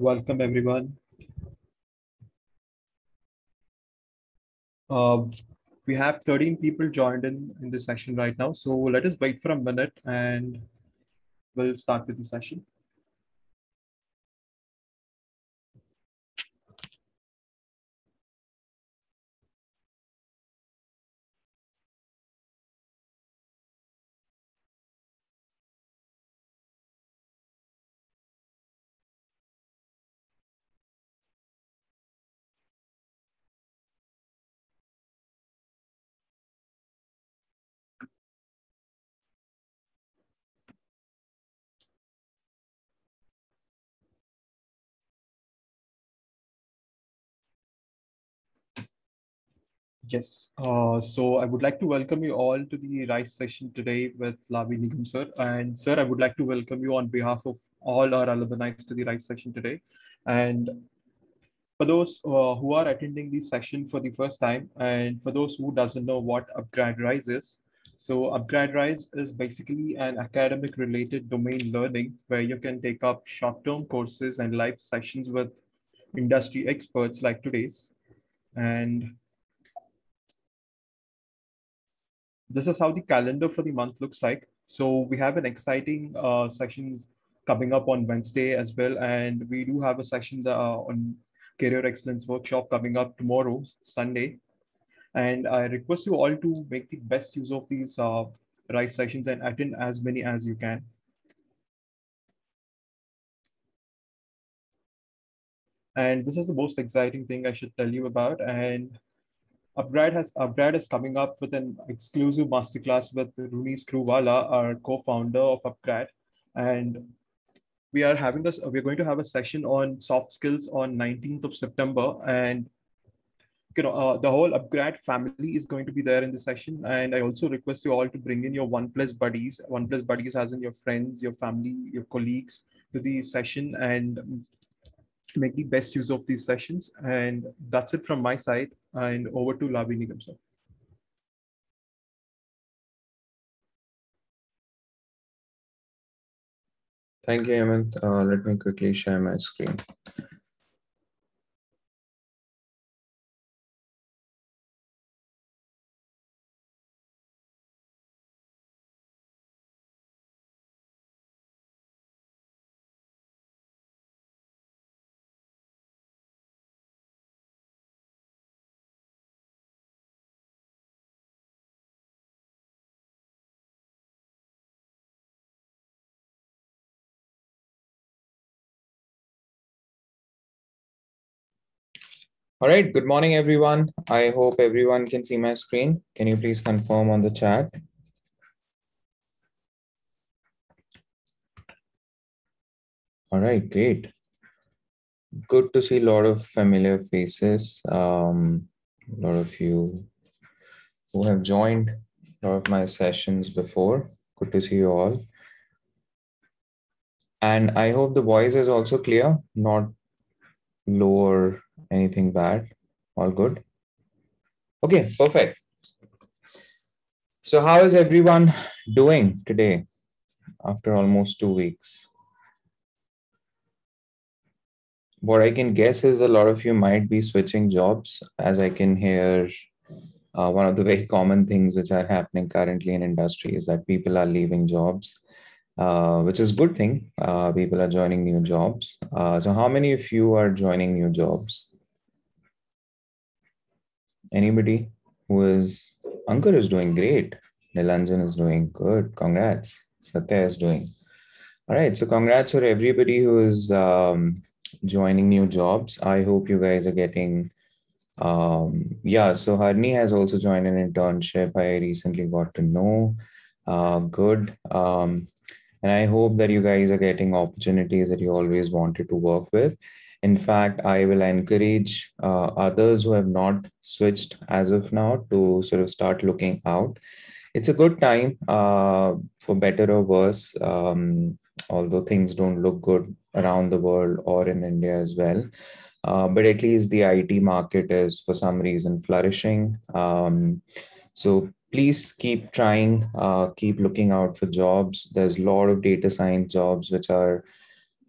Welcome, everyone. Uh, we have 13 people joined in in the session right now. So let us wait for a minute and we'll start with the session. Yes, uh, so I would like to welcome you all to the RISE session today with Lavi Nigam sir. And sir, I would like to welcome you on behalf of all our alumni to the RISE session today. And for those uh, who are attending this session for the first time, and for those who doesn't know what Upgrad Rise is, so Upgrad Rise is basically an academic related domain learning where you can take up short-term courses and live sessions with industry experts like today's. And this is how the calendar for the month looks like. So we have an exciting uh, sessions coming up on Wednesday as well. And we do have a session uh, on career excellence workshop coming up tomorrow, Sunday. And I request you all to make the best use of these uh, RISE sessions and attend as many as you can. And this is the most exciting thing I should tell you about. And Upgrad has Upgrad is coming up with an exclusive masterclass with Ronnie Screwvala, our co-founder of Upgrad, and we are having this. We're going to have a session on soft skills on 19th of September, and you know uh, the whole Upgrad family is going to be there in the session. And I also request you all to bring in your One Plus buddies. One Plus buddies, as in your friends, your family, your colleagues, to the session and make the best use of these sessions. And that's it from my side. And over to Lavi Nigam, sir. Thank you, Hemant. Uh, let me quickly share my screen. All right, good morning, everyone. I hope everyone can see my screen. Can you please confirm on the chat? All right, great. Good to see a lot of familiar faces. Um, a lot of you who have joined a lot of my sessions before. Good to see you all. And I hope the voice is also clear, not lower anything bad all good okay perfect so how is everyone doing today after almost two weeks what i can guess is a lot of you might be switching jobs as i can hear uh, one of the very common things which are happening currently in industry is that people are leaving jobs uh, which is good thing. Uh, people are joining new jobs. Uh, so how many of you are joining new jobs? Anybody who is, Ankar is doing great. Nilanjan is doing good. Congrats. Satya is doing. All right. So congrats for everybody who is um, joining new jobs. I hope you guys are getting um, yeah, so Harni has also joined an internship. I recently got to know. Uh, good. Um, and I hope that you guys are getting opportunities that you always wanted to work with. In fact, I will encourage uh, others who have not switched as of now to sort of start looking out. It's a good time uh, for better or worse, um, although things don't look good around the world or in India as well. Uh, but at least the IT market is for some reason flourishing. Um, so please keep trying, uh, keep looking out for jobs. There's a lot of data science jobs which are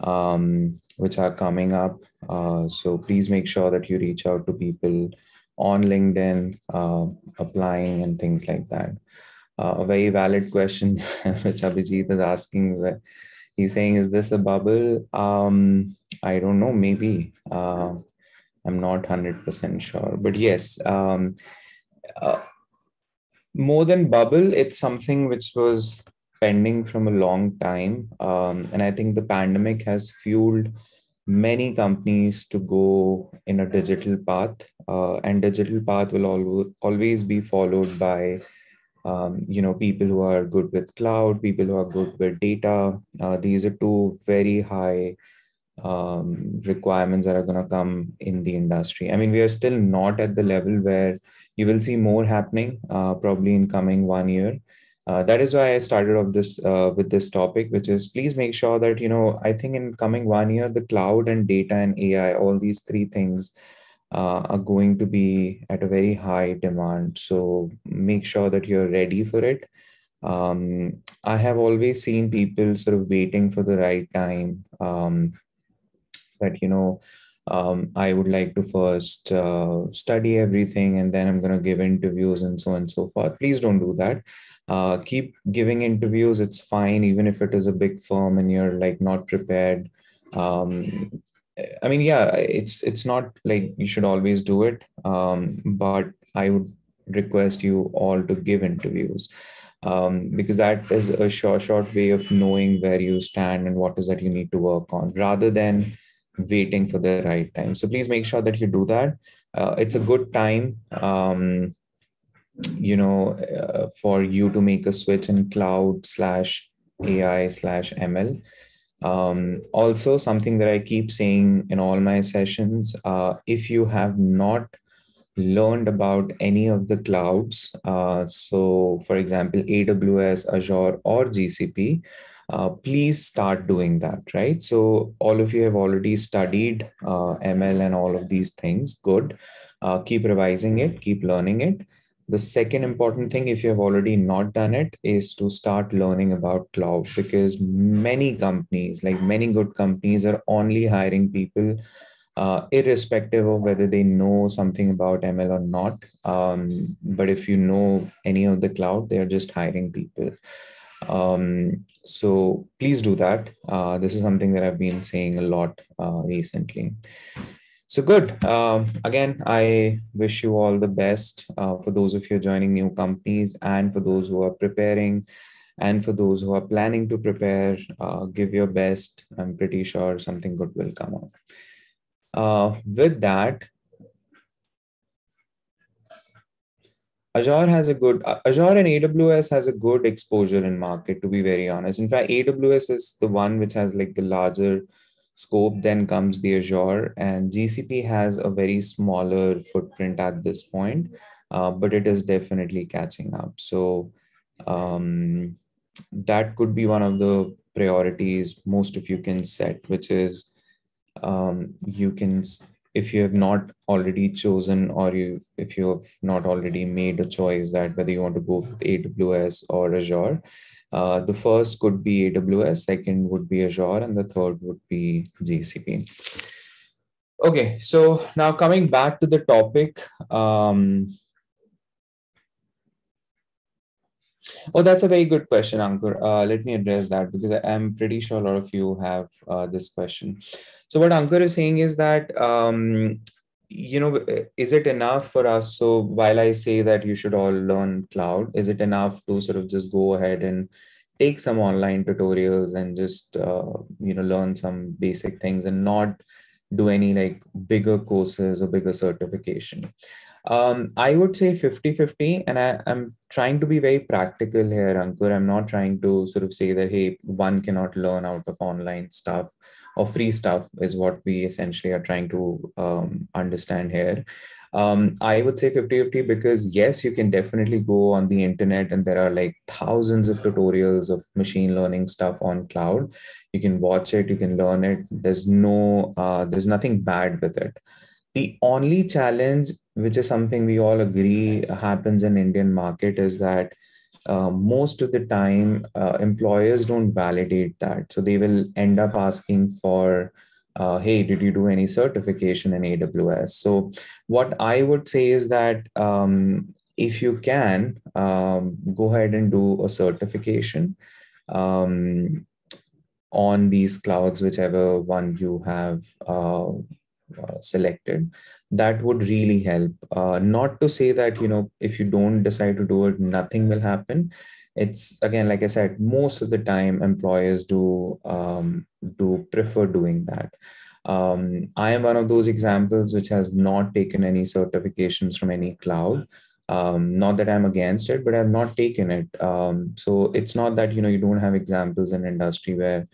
um, which are coming up. Uh, so please make sure that you reach out to people on LinkedIn, uh, applying and things like that. Uh, a very valid question, which Abhijit is asking. He's saying, "Is this a bubble?" Um, I don't know. Maybe uh, I'm not hundred percent sure, but yes. Um, uh, more than bubble, it's something which was pending from a long time. Um, and I think the pandemic has fueled many companies to go in a digital path. Uh, and digital path will al- always be followed by um, you know people who are good with cloud people who are good with data uh, these are two very high um, requirements that are going to come in the industry i mean we are still not at the level where you will see more happening uh, probably in coming one year uh, that is why I started off this uh, with this topic, which is please make sure that you know I think in coming one year the cloud and data and AI, all these three things uh, are going to be at a very high demand. So make sure that you're ready for it. Um, I have always seen people sort of waiting for the right time. Um, that you know um, I would like to first uh, study everything and then I'm going to give interviews and so on and so forth. Please don't do that uh, keep giving interviews it's fine even if it is a big firm and you're like not prepared. Um, i mean yeah it's it's not like you should always do it um, but i would request you all to give interviews um, because that is a short short way of knowing where you stand and what is that you need to work on rather than waiting for the right time. So please make sure that you do that. Uh, it's a good time um, you know uh, for you to make a switch in cloud slash ai slash ml um, also something that i keep saying in all my sessions uh, if you have not learned about any of the clouds uh, so for example aws azure or gcp uh, please start doing that right? So all of you have already studied uh, ml and all of these things. Good. Uh, keep revising it keep learning it the second important thing, if you have already not done it, is to start learning about cloud because many companies, like many good companies, are only hiring people uh, irrespective of whether they know something about ML or not. Um, but if you know any of the cloud, they are just hiring people. Um, so please do that. Uh, this is something that I've been saying a lot uh, recently. So good. Um, again, I wish you all the best uh, for those of you joining new companies and for those who are preparing and for those who are planning to prepare, uh, give your best. I'm pretty sure something good will come out. Uh, with that, Azure has a good Azure and AWS has a good exposure in market to be very honest. In fact, AWS is the one which has like the larger scope then comes the azure and gcp has a very smaller footprint at this point uh, but it is definitely catching up. So um, that could be one of the priorities most of you can set which is um, you can if you have not already chosen or you if you have not already made a choice that whether you want to go with aws or azure uh, the first could be AWS, second would be Azure, and the third would be GCP. Okay, so now coming back to the topic. Um, oh, that's a very good question, Ankur. Uh, let me address that because I'm pretty sure a lot of you have uh, this question. So what Ankur is saying is that um, you know is it enough for us? So while i say that you should all learn cloud is it enough to sort of just go ahead and take some online tutorials and just uh, you know learn some basic things and not do any like bigger courses or bigger certification? Um, i would say 50 50 and I, i'm trying to be very practical here ankur. I'm not trying to sort of say that hey one cannot learn out of online stuff or free stuff is what we essentially are trying to um, understand here. Um, I would say 50 50 because, yes, you can definitely go on the internet and there are like thousands of tutorials of machine learning stuff on cloud. You can watch it, you can learn it. There's no, uh, there's nothing bad with it. The only challenge, which is something we all agree happens in Indian market, is that uh, most of the time uh, employers don't validate that so they will end up asking for uh, hey, did you do any certification in AWS? So, what I would say is that um, if you can, um, go ahead and do a certification um, on these clouds, whichever one you have uh, selected. That would really help. Uh, not to say that, you know, if you don't decide to do it, nothing will happen it's again like i said most of the time employers do um, do prefer doing that um, i am one of those examples which has not taken any certifications from any cloud um, not that i'm against it but i've not taken it um, so it's not that you know you don't have examples in industry where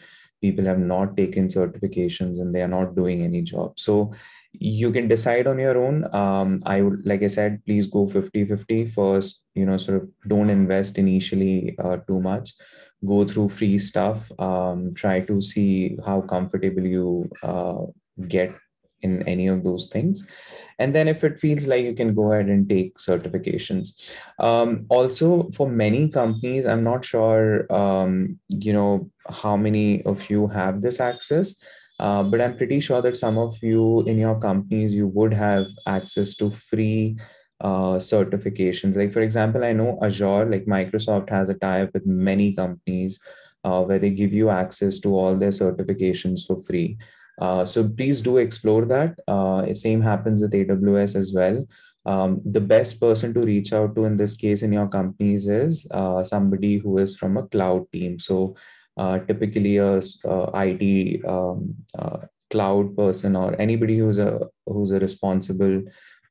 people have not taken certifications and they are not doing any job. So you can decide on your own. Um, i would like i said please go 50 50 first you know sort of don't invest initially uh, too much. Go through free stuff. Um, try to see how comfortable you uh, get in any of those things and then if it feels like you can go ahead and take certifications um, also for many companies i'm not sure um, you know how many of you have this access uh, but I'm pretty sure that some of you in your companies, you would have access to free uh, certifications. Like, for example, I know Azure, like Microsoft has a tie up with many companies uh, where they give you access to all their certifications for free. Uh, so please do explore that. Uh, same happens with AWS as well. Um, the best person to reach out to in this case in your companies is uh, somebody who is from a cloud team. So uh, typically a IT um, cloud person or anybody who's a who's a responsible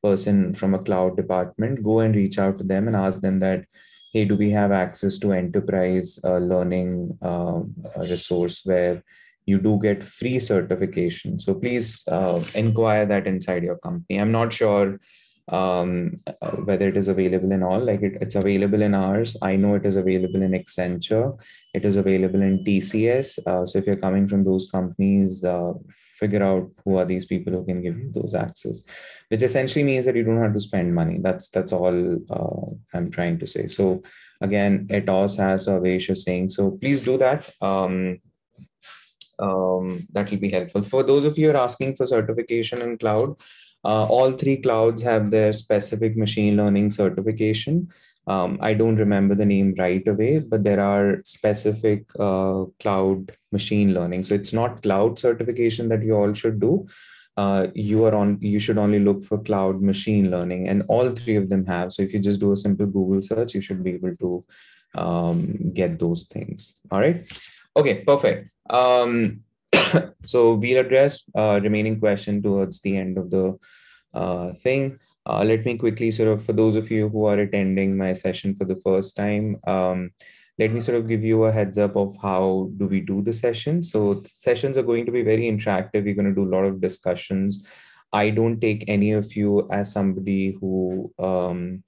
person from a cloud department, go and reach out to them and ask them that, hey, do we have access to enterprise uh, learning um, resource where you do get free certification. So please uh, inquire that inside your company. I'm not sure um, uh, whether it is available in all. Like it, it's available in ours. I know it is available in Accenture. It is available in TCS. Uh, so if you're coming from those companies, uh, figure out who are these people who can give you those access, which essentially means that you don't have to spend money. That's that's all uh, I'm trying to say. So again, Atos has Avesh is saying. So please do that. Um, um, that will be helpful. For those of you who are asking for certification in cloud, uh, all three clouds have their specific machine learning certification. Um, I don't remember the name right away, but there are specific uh, cloud machine learning. So it's not cloud certification that you all should do. Uh, you are on. You should only look for cloud machine learning, and all three of them have. So if you just do a simple Google search, you should be able to um, get those things. All right. Okay. Perfect. Um, so we'll address uh, remaining question towards the end of the uh, thing. Uh, let me quickly sort of, for those of you who are attending my session for the first time, um, let me sort of give you a heads up of how do we do the session. So sessions are going to be very interactive. We're going to do a lot of discussions. I don't take any of you as somebody who um,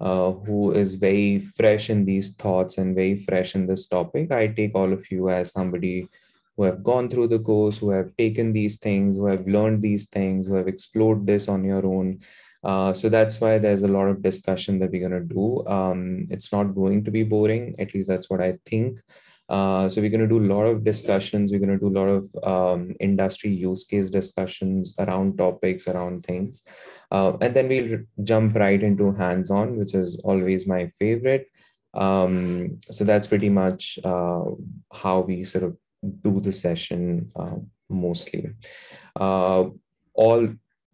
uh, who is very fresh in these thoughts and very fresh in this topic. I take all of you as somebody who have gone through the course, who have taken these things, who have learned these things, who have explored this on your own. Uh, so that's why there's a lot of discussion that we're going to do. Um, it's not going to be boring, at least that's what I think. Uh, so we're going to do a lot of discussions. We're going to do a lot of um, industry use case discussions around topics, around things. Uh, and then we'll jump right into hands-on, which is always my favorite. Um, so that's pretty much uh, how we sort of do the session uh, mostly. Uh, all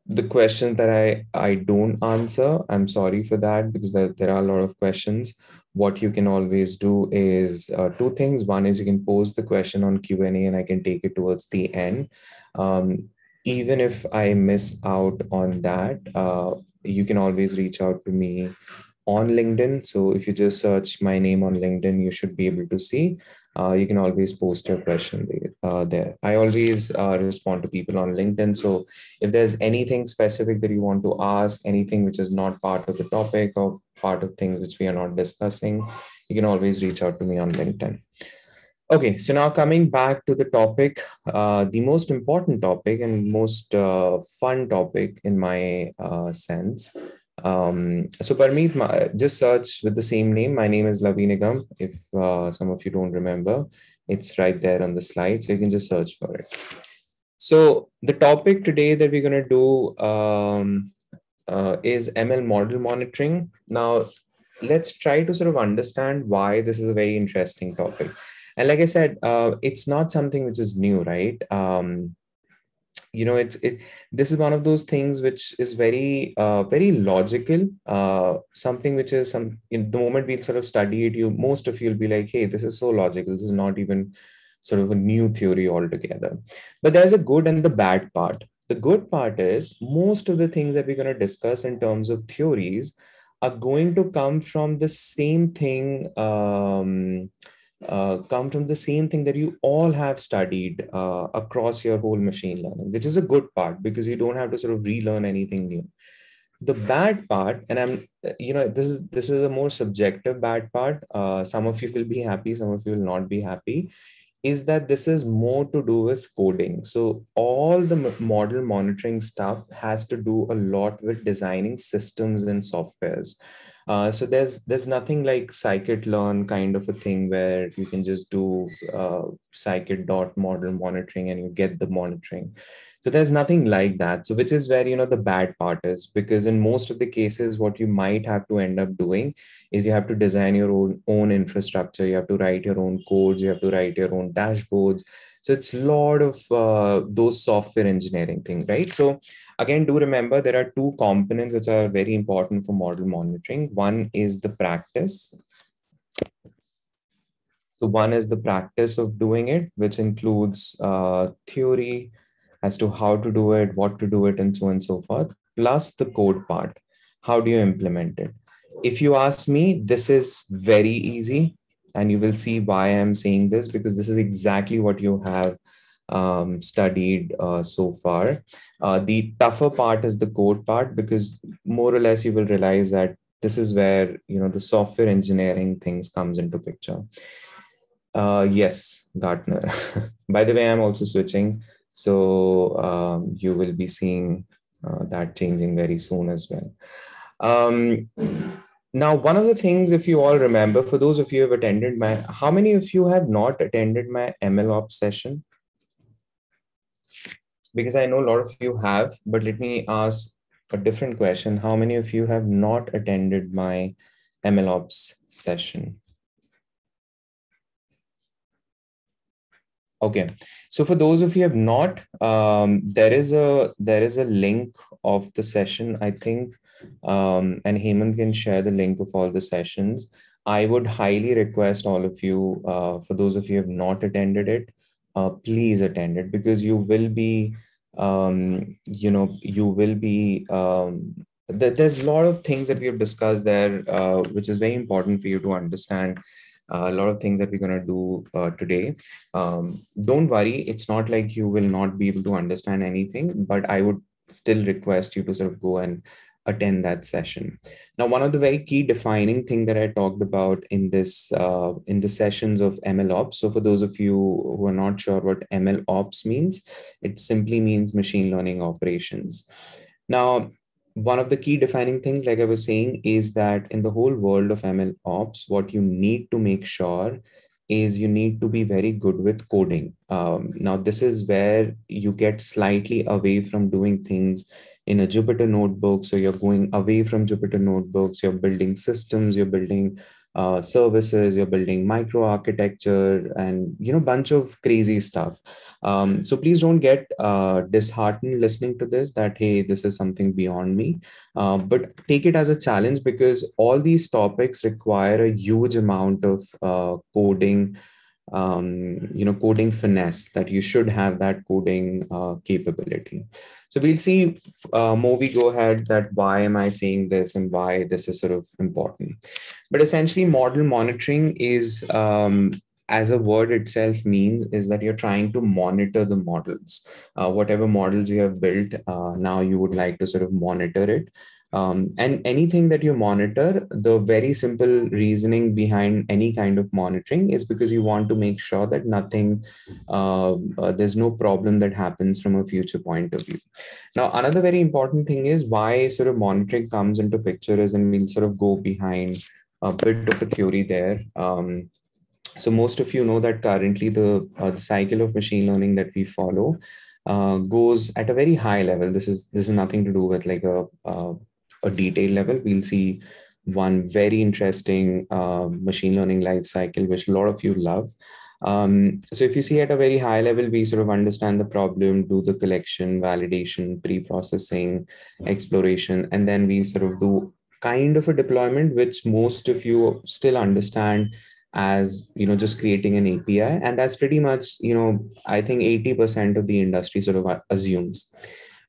the questions that I, I don't answer, I'm sorry for that because there, there are a lot of questions. What you can always do is uh, two things. One is you can pose the question on Q&A and I can take it towards the end. Um, even if I miss out on that, uh, you can always reach out to me on LinkedIn. So if you just search my name on LinkedIn, you should be able to see uh, you can always post your question there. Uh, there. I always uh, respond to people on LinkedIn. So if there's anything specific that you want to ask, anything which is not part of the topic or part of things which we are not discussing, you can always reach out to me on LinkedIn. Okay, so now coming back to the topic, uh, the most important topic and most uh, fun topic in my uh, sense um, so Parmeet, my, just search with the same name. My name is Lavi Nigam. If uh, some of you don't remember, it's right there on the slide. So you can just search for it. So the topic today that we're going to do um, uh, is ML model monitoring. Now, let's try to sort of understand why this is a very interesting topic. And like I said, uh, it's not something which is new, right? Um, you know it's it, this is one of those things which is very uh, very logical uh, something which is some in the moment we'll sort of study it you most of you will be like hey this is so logical this is not even sort of a new theory altogether but there's a good and the bad part the good part is most of the things that we're going to discuss in terms of theories are going to come from the same thing um, uh, come from the same thing that you all have studied uh, across your whole machine learning, which is a good part because you don't have to sort of relearn anything new. The bad part, and I'm, you know, this is this is a more subjective bad part. Uh, some of you will be happy, some of you will not be happy. Is that this is more to do with coding? So all the model monitoring stuff has to do a lot with designing systems and softwares. Uh, so there's there's nothing like scikit-learn kind of a thing where you can just do uh, scikit dot model monitoring and you get the monitoring. So there's nothing like that. So which is where you know the bad part is because in most of the cases, what you might have to end up doing is you have to design your own own infrastructure. You have to write your own codes. You have to write your own dashboards. So it's a lot of uh, those software engineering things, right? So Again, do remember there are two components which are very important for model monitoring. One is the practice. So one is the practice of doing it, which includes uh, theory as to how to do it, what to do it, and so on and so forth, plus the code part. How do you implement it? If you ask me, this is very easy. And you will see why I'm saying this, because this is exactly what you have um, studied uh, so far. Uh, the tougher part is the code part because more or less you will realize that this is where you know the software engineering things comes into picture. Uh, yes, Gartner. By the way, I'm also switching, so um, you will be seeing uh, that changing very soon as well. Um, now, one of the things, if you all remember, for those of you who have attended my, how many of you have not attended my MLOps session? Because I know a lot of you have, but let me ask a different question. How many of you have not attended my MLOps session? Okay, so for those of you have not, um, there is a there is a link of the session. I think, um, and Hemant can share the link of all the sessions. I would highly request all of you, uh, for those of you have not attended it, uh, please attend it because you will be um, you know you will be um, th- there's a lot of things that we have discussed there uh, which is very important for you to understand uh, a lot of things that we're going to do uh, today. Um, don't worry it's not like you will not be able to understand anything but i would still request you to sort of go and attend that session. Now, one of the very key defining thing that I talked about in this uh, in the sessions of ML Ops. So, for those of you who are not sure what ML Ops means, it simply means machine learning operations. Now, one of the key defining things, like I was saying, is that in the whole world of ML Ops, what you need to make sure is you need to be very good with coding. Um, now, this is where you get slightly away from doing things in a Jupyter notebook. So you're going away from Jupyter notebooks, you're building systems, you're building uh, services, you're building micro architecture and, you know, bunch of crazy stuff. Um, so please don't get uh, disheartened listening to this that, hey, this is something beyond me. Uh, but take it as a challenge because all these topics require a huge amount of uh, coding, um, you know, coding finesse that you should have that coding uh, capability. So we'll see uh, more we go ahead that why am I saying this and why this is sort of important. But essentially, model monitoring is, um, as a word itself means, is that you're trying to monitor the models. Uh, whatever models you have built, uh, now you would like to sort of monitor it. Um, and anything that you monitor, the very simple reasoning behind any kind of monitoring is because you want to make sure that nothing, uh, uh, there's no problem that happens from a future point of view. Now, another very important thing is why sort of monitoring comes into picture is, and we'll sort of go behind a bit of a theory there. Um, so most of you know that currently the, uh, the cycle of machine learning that we follow uh, goes at a very high level. This is this is nothing to do with like a a, a detailed level. We'll see one very interesting uh, machine learning life cycle, which a lot of you love. Um, so if you see at a very high level, we sort of understand the problem, do the collection, validation, pre-processing, exploration, and then we sort of do kind of a deployment, which most of you still understand as you know just creating an api and that's pretty much you know i think 80% of the industry sort of assumes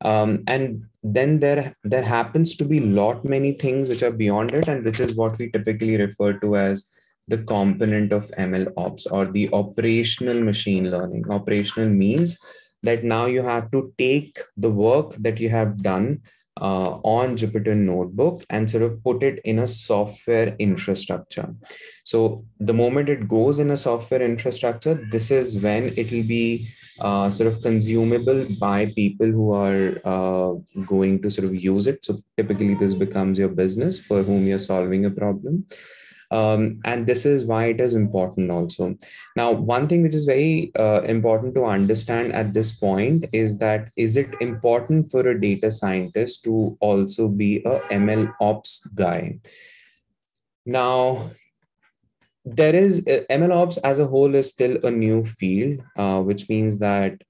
um, and then there there happens to be lot many things which are beyond it and which is what we typically refer to as the component of ml ops or the operational machine learning. Operational means that now you have to take the work that you have done uh, on Jupyter Notebook and sort of put it in a software infrastructure. So the moment it goes in a software infrastructure, this is when it will be uh, sort of consumable by people who are uh, going to sort of use it. So typically this becomes your business for whom you're solving a problem. Um, and this is why it is important also. Now, one thing which is very uh, important to understand at this point is that is it important for a data scientist to also be a ML ops guy? Now, there is uh, ML ops as a whole is still a new field, uh, which means that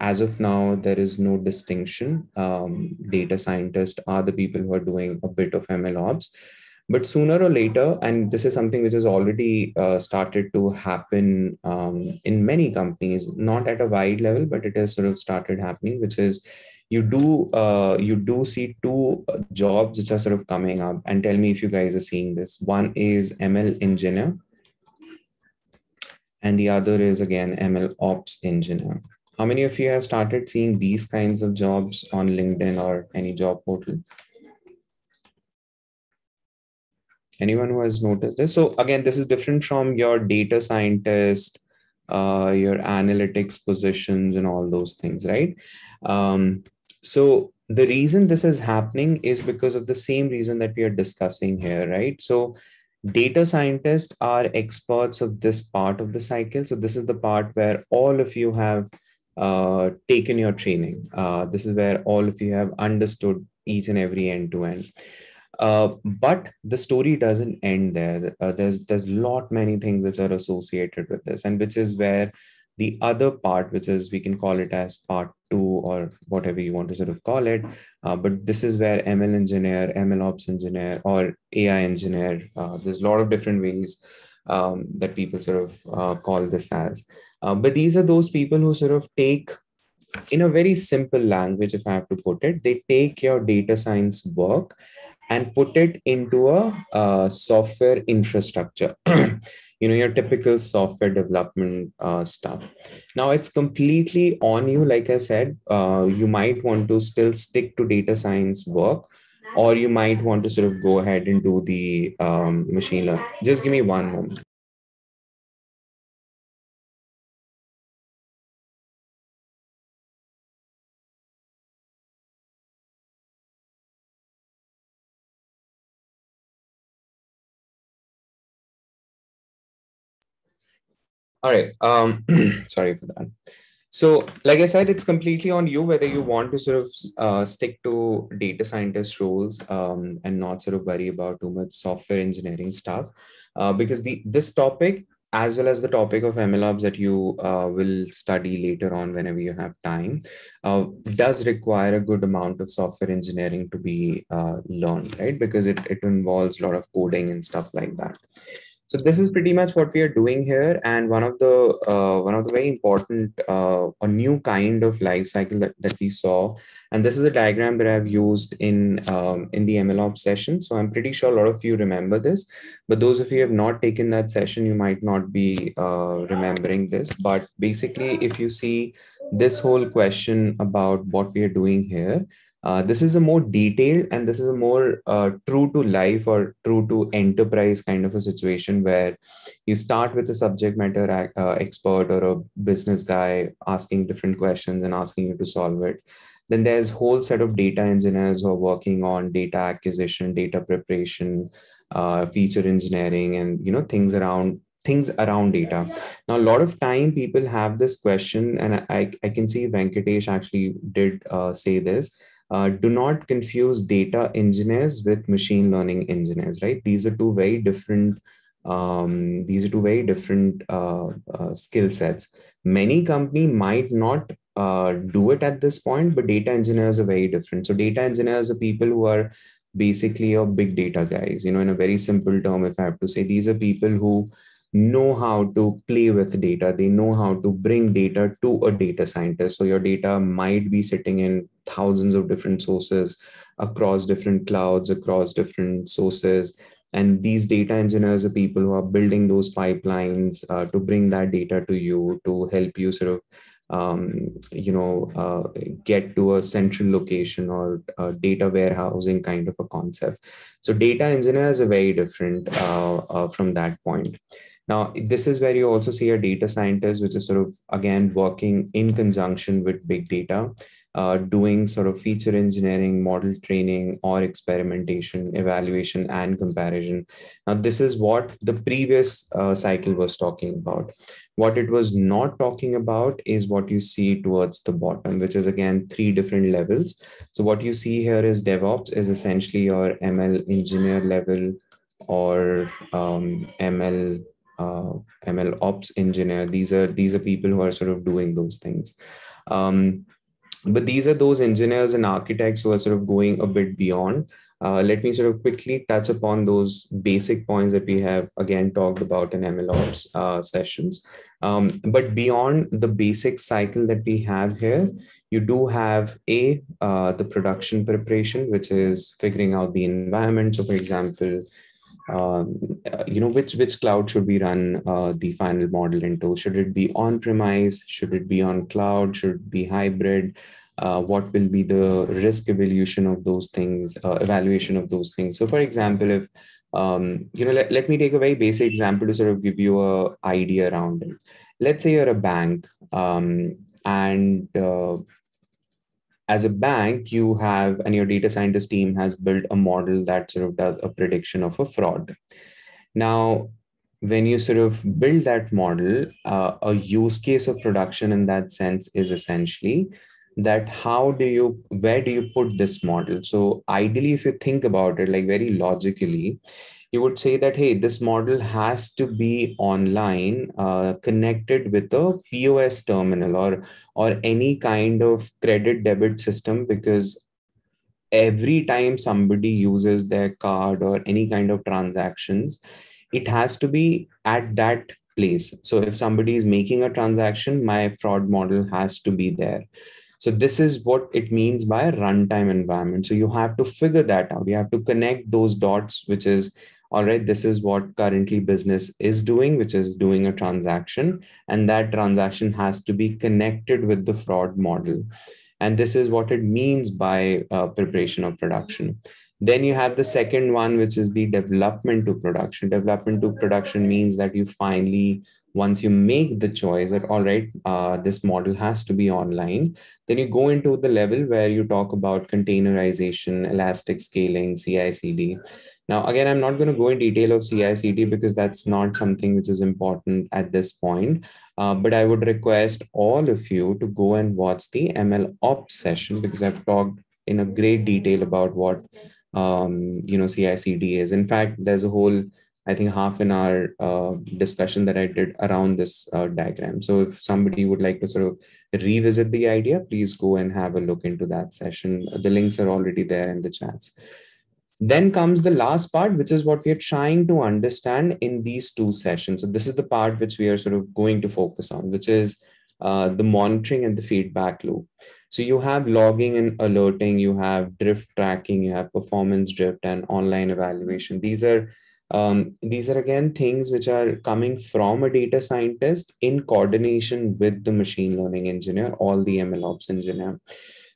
as of now, there is no distinction. Um, data scientists are the people who are doing a bit of ML ops but sooner or later and this is something which has already uh, started to happen um, in many companies not at a wide level but it has sort of started happening which is you do uh, you do see two jobs which are sort of coming up. And tell me if you guys are seeing this. One is ml engineer and the other is again ml ops engineer. How many of you have started seeing these kinds of jobs on linkedin or any job portal anyone who has noticed this? So again this is different from your data scientist uh, your analytics positions and all those things right? Um, so the reason this is happening is because of the same reason that we are discussing here right? So data scientists are experts of this part of the cycle. So this is the part where all of you have uh, taken your training. Uh, this is where all of you have understood each and every end to end uh, but the story doesn't end there. Uh, there's there's lot many things which are associated with this, and which is where the other part, which is we can call it as part two or whatever you want to sort of call it. Uh, but this is where ML engineer, ML ops engineer, or AI engineer. Uh, there's a lot of different ways um, that people sort of uh, call this as. But these are those people who sort of take in a very simple language, if I have to put it, they take your data science work and put it into a uh, software infrastructure. You know your typical software development uh, stuff. Now it's completely on you like i said uh, you might want to still stick to data science work or you might want to sort of go ahead and do the um, machine learning. Just give me one moment All right. Um, sorry for that. So, like I said, it's completely on you whether you want to sort of uh, stick to data scientist roles um, and not sort of worry about too much software engineering stuff, uh, because the this topic as well as the topic of MLOps that you uh, will study later on whenever you have time, uh, does require a good amount of software engineering to be uh, learned, right? Because it, it involves a lot of coding and stuff like that. So this is pretty much what we are doing here, and one of the uh, one of the very important uh, a new kind of life cycle that, that we saw, and this is a diagram that I've used in um, in the MLOps session. So I'm pretty sure a lot of you remember this, but those of you have not taken that session, you might not be uh, remembering this. But basically, if you see this whole question about what we are doing here, uh, this is a more detailed and this is a more uh, true to life or true to enterprise kind of a situation where you start with a subject matter uh, expert or a business guy asking different questions and asking you to solve it then there's whole set of data engineers who are working on data acquisition data preparation uh, feature engineering and you know things around things around data. Now, a lot of time people have this question, and I, I can see Venkatesh actually did uh, say this. Uh, do not confuse data engineers with machine learning engineers, right? These are two very different. Um, these are two very different uh, uh skill sets. Many company might not uh, do it at this point, but data engineers are very different. So data engineers are people who are basically your big data guys. You know, in a very simple term, if I have to say, these are people who know how to play with data. They know how to bring data to a data scientist. So your data might be sitting in thousands of different sources across different clouds, across different sources. And these data engineers are people who are building those pipelines uh, to bring that data to you, to help you sort of um, you know, uh, get to a central location or data warehousing kind of a concept. So data engineers are very different uh, uh, from that point. Now, this is where you also see a data scientist, which is sort of, again, working in conjunction with big data, uh, doing sort of feature engineering, model training, or experimentation, evaluation, and comparison. Now, this is what the previous uh, cycle was talking about. What it was not talking about is what you see towards the bottom, which is again three different levels. So, what you see here is DevOps is essentially your ML engineer level or um, ML uh, ML ops engineer. These are these are people who are sort of doing those things. Um, but these are those engineers and architects who are sort of going a bit beyond. Uh, let me sort of quickly touch upon those basic points that we have again talked about in MLOps uh, sessions. Um, but beyond the basic cycle that we have here, you do have a uh, the production preparation, which is figuring out the environment. So, for example, you know which which cloud should we run uh, the final model into? Should it be on premise should it be on cloud? Should it be hybrid? Uh, what will be the risk evaluation of those things uh, evaluation of those things? So for example if um, you know let, let me take a very basic example to sort of give you a idea around it. Let's say you're a bank um, and uh, as a bank, you have, and your data scientist team has built a model that sort of does a prediction of a fraud. Now, when you sort of build that model, uh, a use case of production in that sense is essentially that how do you, where do you put this model? So, ideally, if you think about it like very logically, you would say that hey this model has to be online uh, connected with a pos terminal or or any kind of credit debit system because every time somebody uses their card or any kind of transactions it has to be at that place. So if somebody is making a transaction my fraud model has to be there. So this is what it means by a runtime environment. So you have to figure that out. You have to connect those dots which is all right, this is what currently business is doing, which is doing a transaction. And that transaction has to be connected with the fraud model. And this is what it means by uh, preparation of production. Then you have the second one, which is the development to production. Development to production means that you finally, once you make the choice that, all right, uh, this model has to be online, then you go into the level where you talk about containerization, elastic scaling, CI CD. Now, again, I'm not going to go in detail of CI/CD because that's not something which is important at this point. Uh, but I would request all of you to go and watch the ML Ops session because I've talked in a great detail about what um, you know CI/CD is. In fact, there's a whole I think half an hour uh, discussion that I did around this uh, diagram. So if somebody would like to sort of revisit the idea, please go and have a look into that session. The links are already there in the chats. Then comes the last part, which is what we are trying to understand in these two sessions. So this is the part which we are sort of going to focus on, which is uh, the monitoring and the feedback loop. So you have logging and alerting, you have drift tracking, you have performance drift and online evaluation. These are um, these are again things which are coming from a data scientist in coordination with the machine learning engineer, all the MLOps engineer.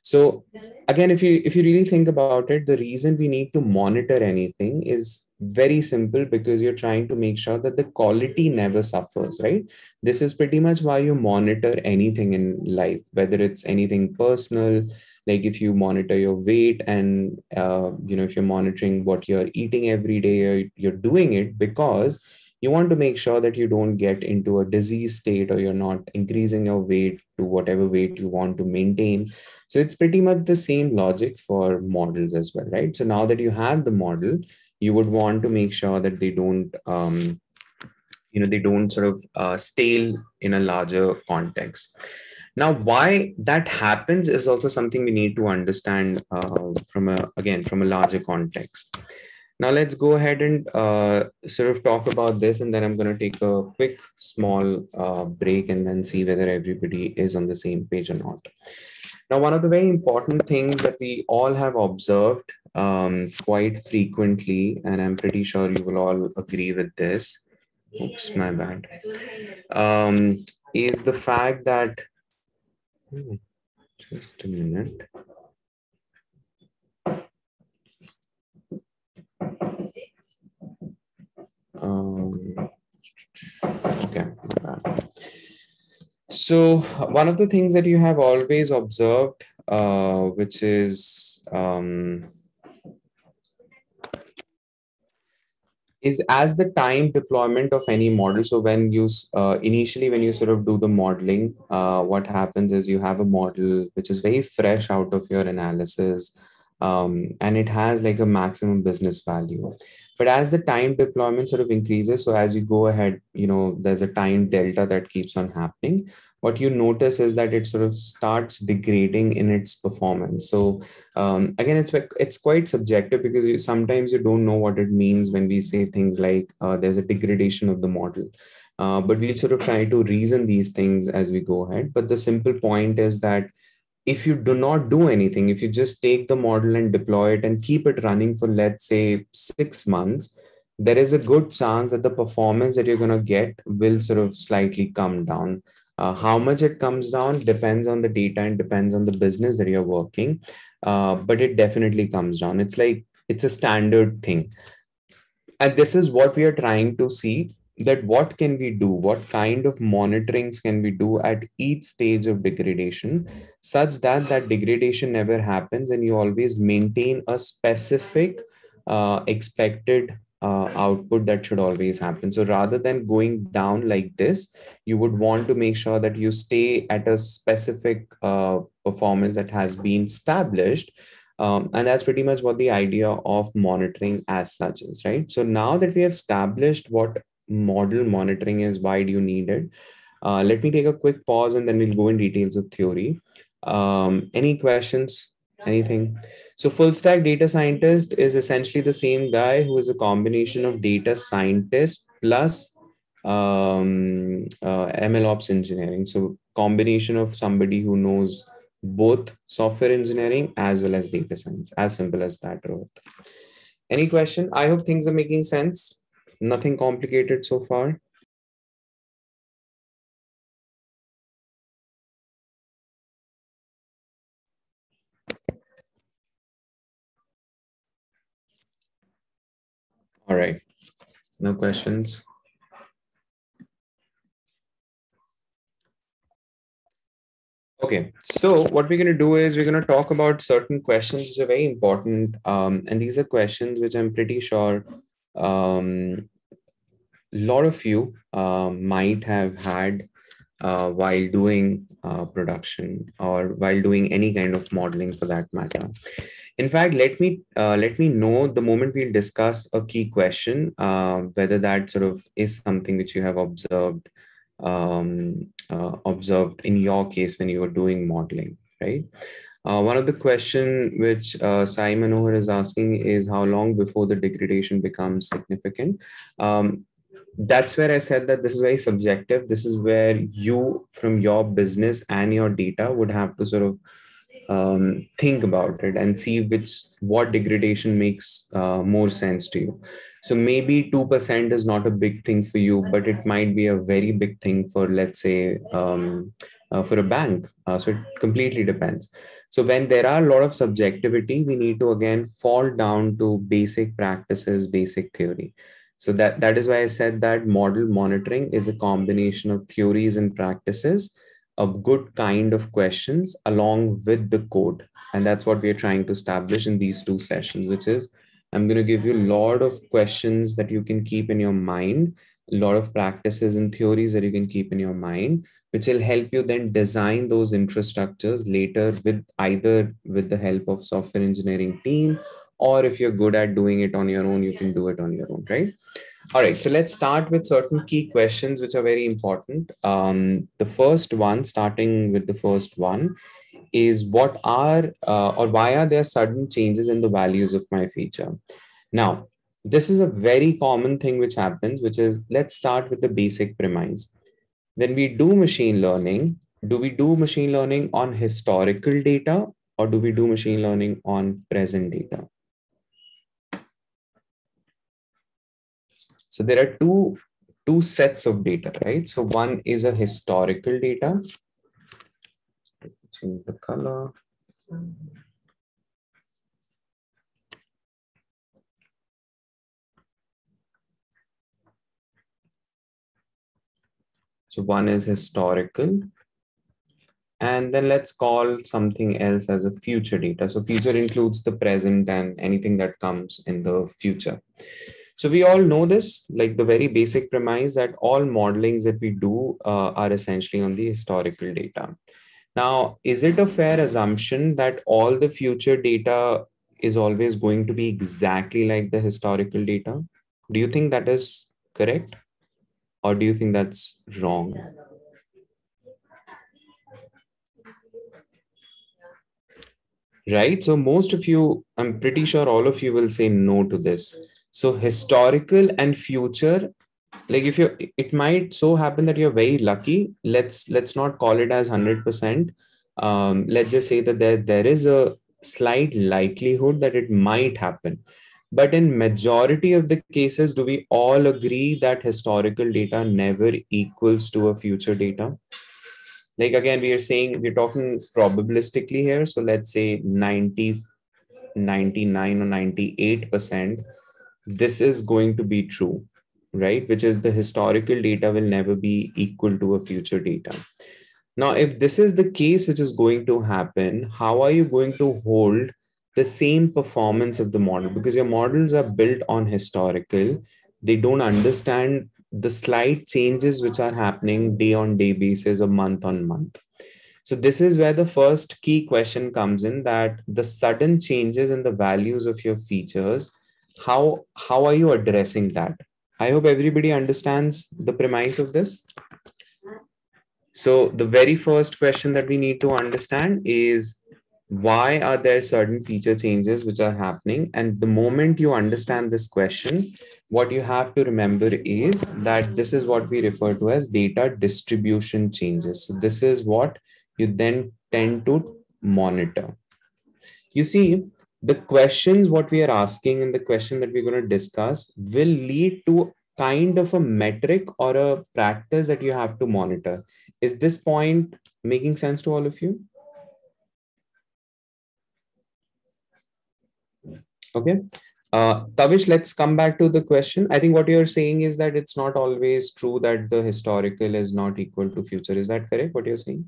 So again, if you if you really think about it, the reason we need to monitor anything is very simple because you're trying to make sure that the quality never suffers, right? This is pretty much why you monitor anything in life, whether it's anything personal, like if you monitor your weight and uh, you know if you're monitoring what you're eating every day, you're, you're doing it because you want to make sure that you don't get into a disease state or you're not increasing your weight to whatever weight you want to maintain. So it's pretty much the same logic for models as well, right? So now that you have the model, you would want to make sure that they don't, um, you know, they don't sort of uh, stale in a larger context. Now, why that happens is also something we need to understand uh, from a again from a larger context. Now let's go ahead and uh, sort of talk about this and then I'm going to take a quick small uh, break and then see whether everybody is on the same page or not. Now, one of the very important things that we all have observed um, quite frequently, and I'm pretty sure you will all agree with this, oops, my bad, um, is the fact that, hmm, just a minute. Um, okay. So one of the things that you have always observed, uh, which is um, is as the time deployment of any model. So when you uh, initially when you sort of do the modeling, uh, what happens is you have a model which is very fresh out of your analysis, um, and it has like a maximum business value. But as the time deployment sort of increases so as you go ahead you know there's a time delta that keeps on happening. What you notice is that it sort of starts degrading in its performance. So um, again it's it's quite subjective because you, sometimes you don't know what it means when we say things like uh, there's a degradation of the model. Uh, but we'll sort of try to reason these things as we go ahead. But the simple point is that if you do not do anything, if you just take the model and deploy it and keep it running for, let's say, six months, there is a good chance that the performance that you're going to get will sort of slightly come down. Uh, how much it comes down depends on the data and depends on the business that you're working, uh, but it definitely comes down. It's like it's a standard thing. And this is what we are trying to see that what can we do what kind of monitorings can we do at each stage of degradation such that that degradation never happens and you always maintain a specific uh, expected uh, output that should always happen so rather than going down like this you would want to make sure that you stay at a specific uh, performance that has been established um, and that's pretty much what the idea of monitoring as such is, right? So now that we have established what model monitoring is why do you need it uh, let me take a quick pause and then we'll go in details of theory um, any questions anything so full stack data scientist is essentially the same guy who is a combination of data scientist plus um, uh, MLOps engineering. So combination of somebody who knows both software engineering as well as data science. As simple as that, Rohit. Any question? I hope things are making sense. Nothing complicated so far. All right, no questions. Okay, so what we're going to do is we're going to talk about certain questions which are very important. Um, and these are questions which I'm pretty sure um, a lot of you uh, might have had uh, while doing uh, production or while doing any kind of modeling for that matter. In fact, let me uh, let me know the moment we'll discuss a key question, uh, whether that sort of is something which you have observed um, uh, observed in your case when you were doing modeling, right? Uh, one of the question which uh, Sai Manohar is asking is how long before the degradation becomes significant? Um, that's where I said that this is very subjective. This is where you, from your business and your data, would have to sort of um, think about it and see which what degradation makes uh, more sense to you. So maybe two percent is not a big thing for you, but it might be a very big thing for, let's say, um, uh, for a bank. Uh, so it completely depends. So when there are a lot of subjectivity, we need to again fall down to basic practices, basic theory. So that, that is why I said that model monitoring is a combination of theories and practices, a good kind of questions along with the code. And that's what we are trying to establish in these two sessions, which is I'm going to give you a lot of questions that you can keep in your mind a lot of practices and theories that you can keep in your mind which will help you then design those infrastructures later with either with the help of software engineering team or if you're good at doing it on your own you can do it on your own right? All right so let's start with certain key questions which are very important. Um, the first one starting with the first one is what are uh, or why are there sudden changes in the values of my feature? Now this is a very common thing which happens which is let's start with the basic premise when we do machine learning, do we do machine learning on historical data or do we do machine learning on present data? So there are two, two sets of data, right? So one is a historical data. Change the color. So one is historical. And then let's call something else as a future data. So future includes the present and anything that comes in the future. So we all know this, like the very basic premise that all modelings that we do uh, are essentially on the historical data. Now, is it a fair assumption that all the future data is always going to be exactly like the historical data? Do you think that is correct? Or do you think that's wrong? Right. So most of you, I'm pretty sure all of you will say no to this. So historical and future, like if you, it might so happen that you're very lucky. Let's let's not call it as hundred percent. Um, let's just say that there there is a slight likelihood that it might happen but in majority of the cases do we all agree that historical data never equals to a future data? Like again we are saying we're talking probabilistically here. So let's say 90 99 or 98 percent this is going to be true right? Which is the historical data will never be equal to a future data. Now if this is the case which is going to happen how are you going to hold the same performance of the model because your models are built on historical. They don't understand the slight changes which are happening day on day basis or month on month. So this is where the first key question comes in that the sudden changes in the values of your features how how are you addressing that? I hope everybody understands the premise of this. So the very first question that we need to understand is why are there certain feature changes which are happening? And the moment you understand this question what you have to remember is that this is what we refer to as data distribution changes. So this is what you then tend to monitor. You see the questions what we are asking and the question that we're going to discuss will lead to kind of a metric or a practice that you have to monitor. Is this point making sense to all of you Okay. Uh, Tavish, let's come back to the question. I think what you're saying is that it's not always true that the historical is not equal to future. Is that correct? What you're saying?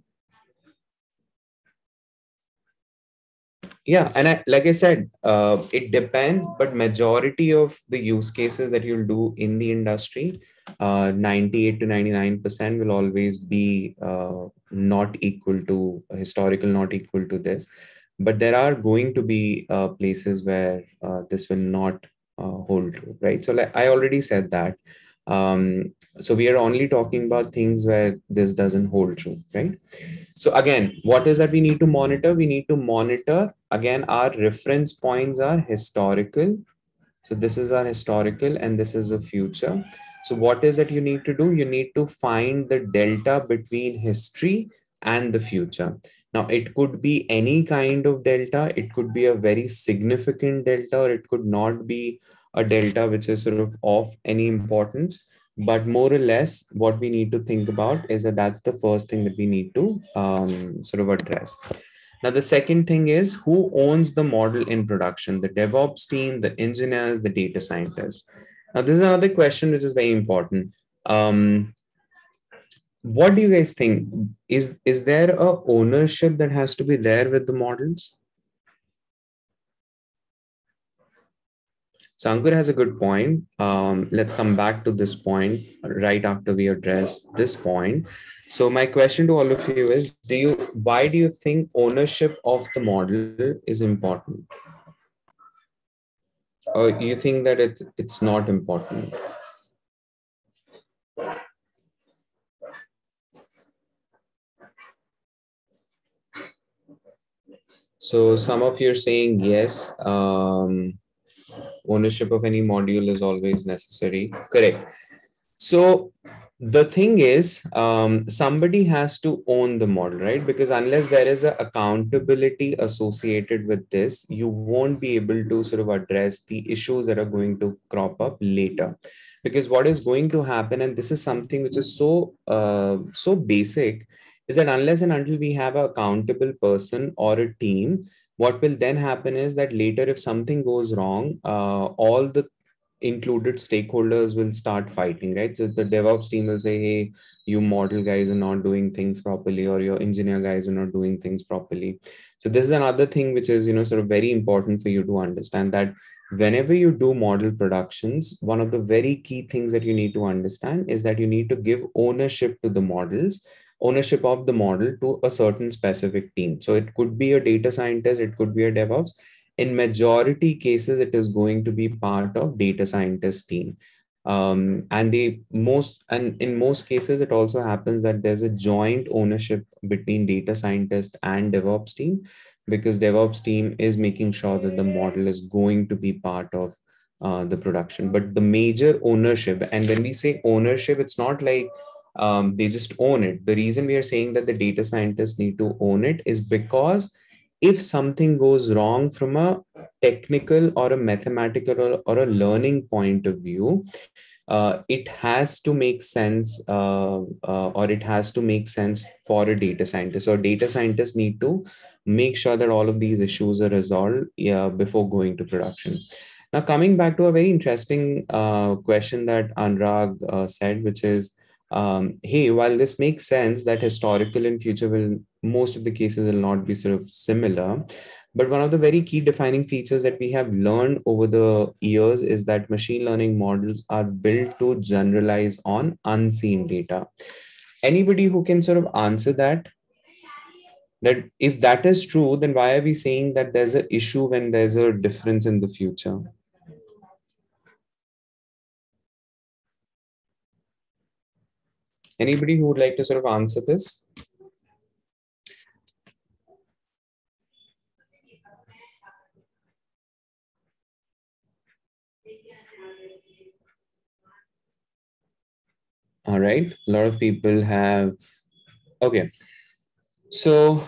Yeah, and I, like I said, uh, it depends, but majority of the use cases that you'll do in the industry, uh, 98 to 99% will always be uh, not equal to historical, not equal to this but there are going to be uh, places where uh, this will not uh, hold true right? So like i already said that um, so we are only talking about things where this doesn't hold true right? So again what is that we need to monitor? We need to monitor again our reference points are historical. So this is our historical and this is the future. So what is that you need to do? You need to find the delta between history and the future now, it could be any kind of delta. It could be a very significant delta, or it could not be a delta which is sort of of any importance. But more or less, what we need to think about is that that's the first thing that we need to um, sort of address. Now, the second thing is who owns the model in production? The DevOps team, the engineers, the data scientists. Now, this is another question which is very important. Um, what do you guys think is is there a ownership that has to be there with the models So Ankur has a good point. Um, let's come back to this point right after we address this point. So my question to all of you is: Do you why do you think ownership of the model is important, or you think that it, it's not important? So some of you are saying yes. Um, ownership of any module is always necessary. Correct. So the thing is, um, somebody has to own the model, right? Because unless there is a accountability associated with this, you won't be able to sort of address the issues that are going to crop up later. Because what is going to happen, and this is something which is so uh, so basic, is that unless and until we have an accountable person or a team what will then happen is that later if something goes wrong uh, all the included stakeholders will start fighting right? So the devops team will say hey you model guys are not doing things properly or your engineer guys are not doing things properly. So this is another thing which is you know sort of very important for you to understand that whenever you do model productions one of the very key things that you need to understand is that you need to give ownership to the models ownership of the model to a certain specific team. So it could be a data scientist, it could be a DevOps. In majority cases, it is going to be part of data scientist team. Um, and the most and in most cases, it also happens that there's a joint ownership between data scientist and DevOps team because DevOps team is making sure that the model is going to be part of uh, the production. But the major ownership, and when we say ownership, it's not like um, they just own it. The reason we are saying that the data scientists need to own it is because if something goes wrong from a technical or a mathematical or, or a learning point of view, uh, it has to make sense uh, uh, or it has to make sense for a data scientist or data scientists need to make sure that all of these issues are resolved before going to production now coming back to a very interesting uh, question that anurag uh, said which is um, hey, while this makes sense that historical and future will, most of the cases will not be sort of similar, but one of the very key defining features that we have learned over the years is that machine learning models are built to generalize on unseen data. Anybody who can sort of answer that? That if that is true, then why are we saying that there's an issue when there's a difference in the future? Anybody who would like to sort of answer this? All right, a lot of people have, okay. So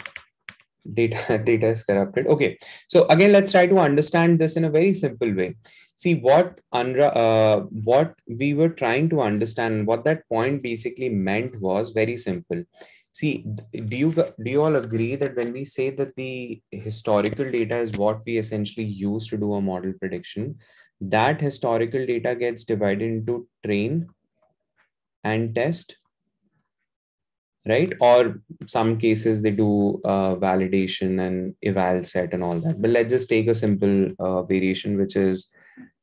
data, data is corrupted. Okay, so again, let's try to understand this in a very simple way see what Andra, uh, what we were trying to understand what that point basically meant was very simple. See do you do you all agree that when we say that the historical data is what we essentially use to do a model prediction that historical data gets divided into train and test? Right? Or some cases they do uh, validation and eval set and all that. But let's just take a simple uh, variation which is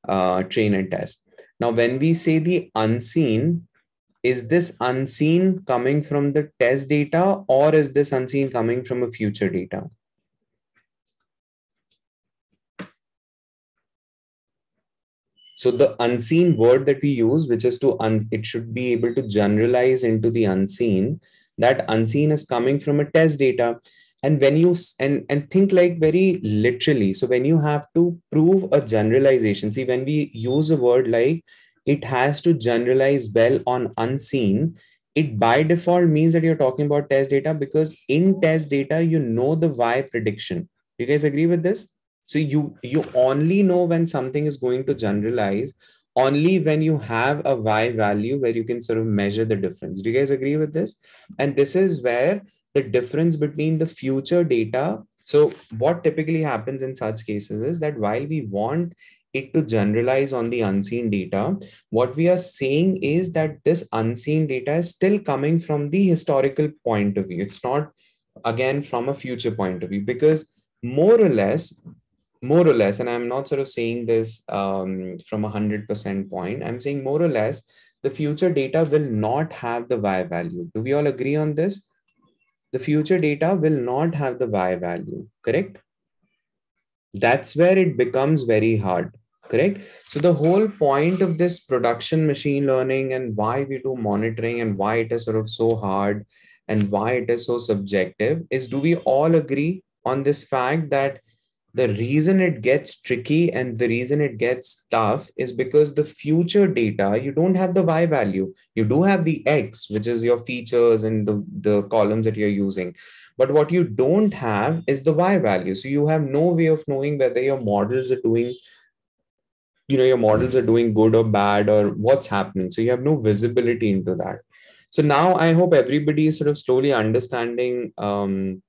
uh, train and test. Now, when we say the unseen, is this unseen coming from the test data or is this unseen coming from a future data? So the unseen word that we use, which is to, un- it should be able to generalize into the unseen, that unseen is coming from a test data and when you and and think like very literally so when you have to prove a generalization see when we use a word like it has to generalize well on unseen it by default means that you're talking about test data because in test data you know the y prediction. You guys agree with this? So you you only know when something is going to generalize only when you have a y value where you can sort of measure the difference. Do you guys agree with this? And this is where the difference between the future data. So, what typically happens in such cases is that while we want it to generalize on the unseen data, what we are saying is that this unseen data is still coming from the historical point of view. It's not, again, from a future point of view, because more or less, more or less, and I'm not sort of saying this um, from a hundred percent point. I'm saying more or less, the future data will not have the y value. Do we all agree on this? The future data will not have the y value. Correct? That's where it becomes very hard. Correct. So the whole point of this production machine learning and why we do monitoring and why it is sort of so hard and why it is so subjective is do we all agree on this fact that the reason it gets tricky and the reason it gets tough is because the future data you don't have the y value. You do have the x which is your features and the, the columns that you're using. But what you don't have is the y value. So you have no way of knowing whether your models are doing you know your models are doing good or bad or what's happening. So you have no visibility into that. So now i hope everybody is sort of slowly understanding um,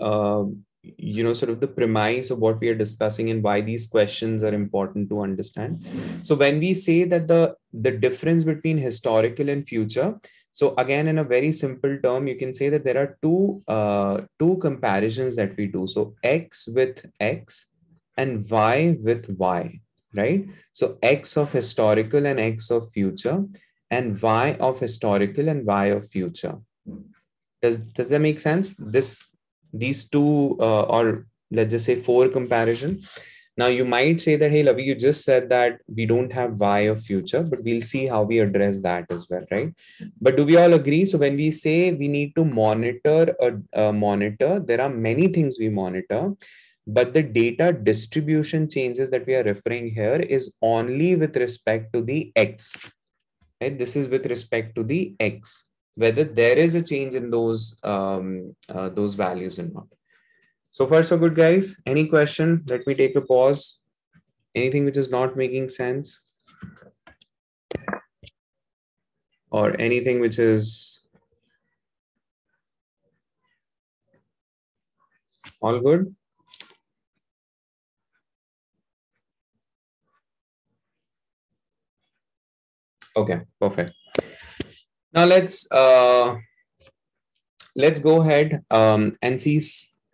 uh, you know sort of the premise of what we are discussing and why these questions are important to understand. So when we say that the the difference between historical and future so again in a very simple term you can say that there are two uh, two comparisons that we do. So x with x and y with y right? So x of historical and x of future and y of historical and y of future. Does does that make sense? This these two uh, or let's just say four comparison. Now you might say that hey Lavi, you just said that we don't have y of future but we'll see how we address that as well right? But do we all agree? So when we say we need to monitor a, a monitor there are many things we monitor but the data distribution changes that we are referring here is only with respect to the x right? This is with respect to the x whether there is a change in those um, uh, those values or not. So far, so good, guys. Any question? Let me take a pause. Anything which is not making sense? Or anything which is all good? Okay, perfect. Now let's uh, let's go ahead um, and see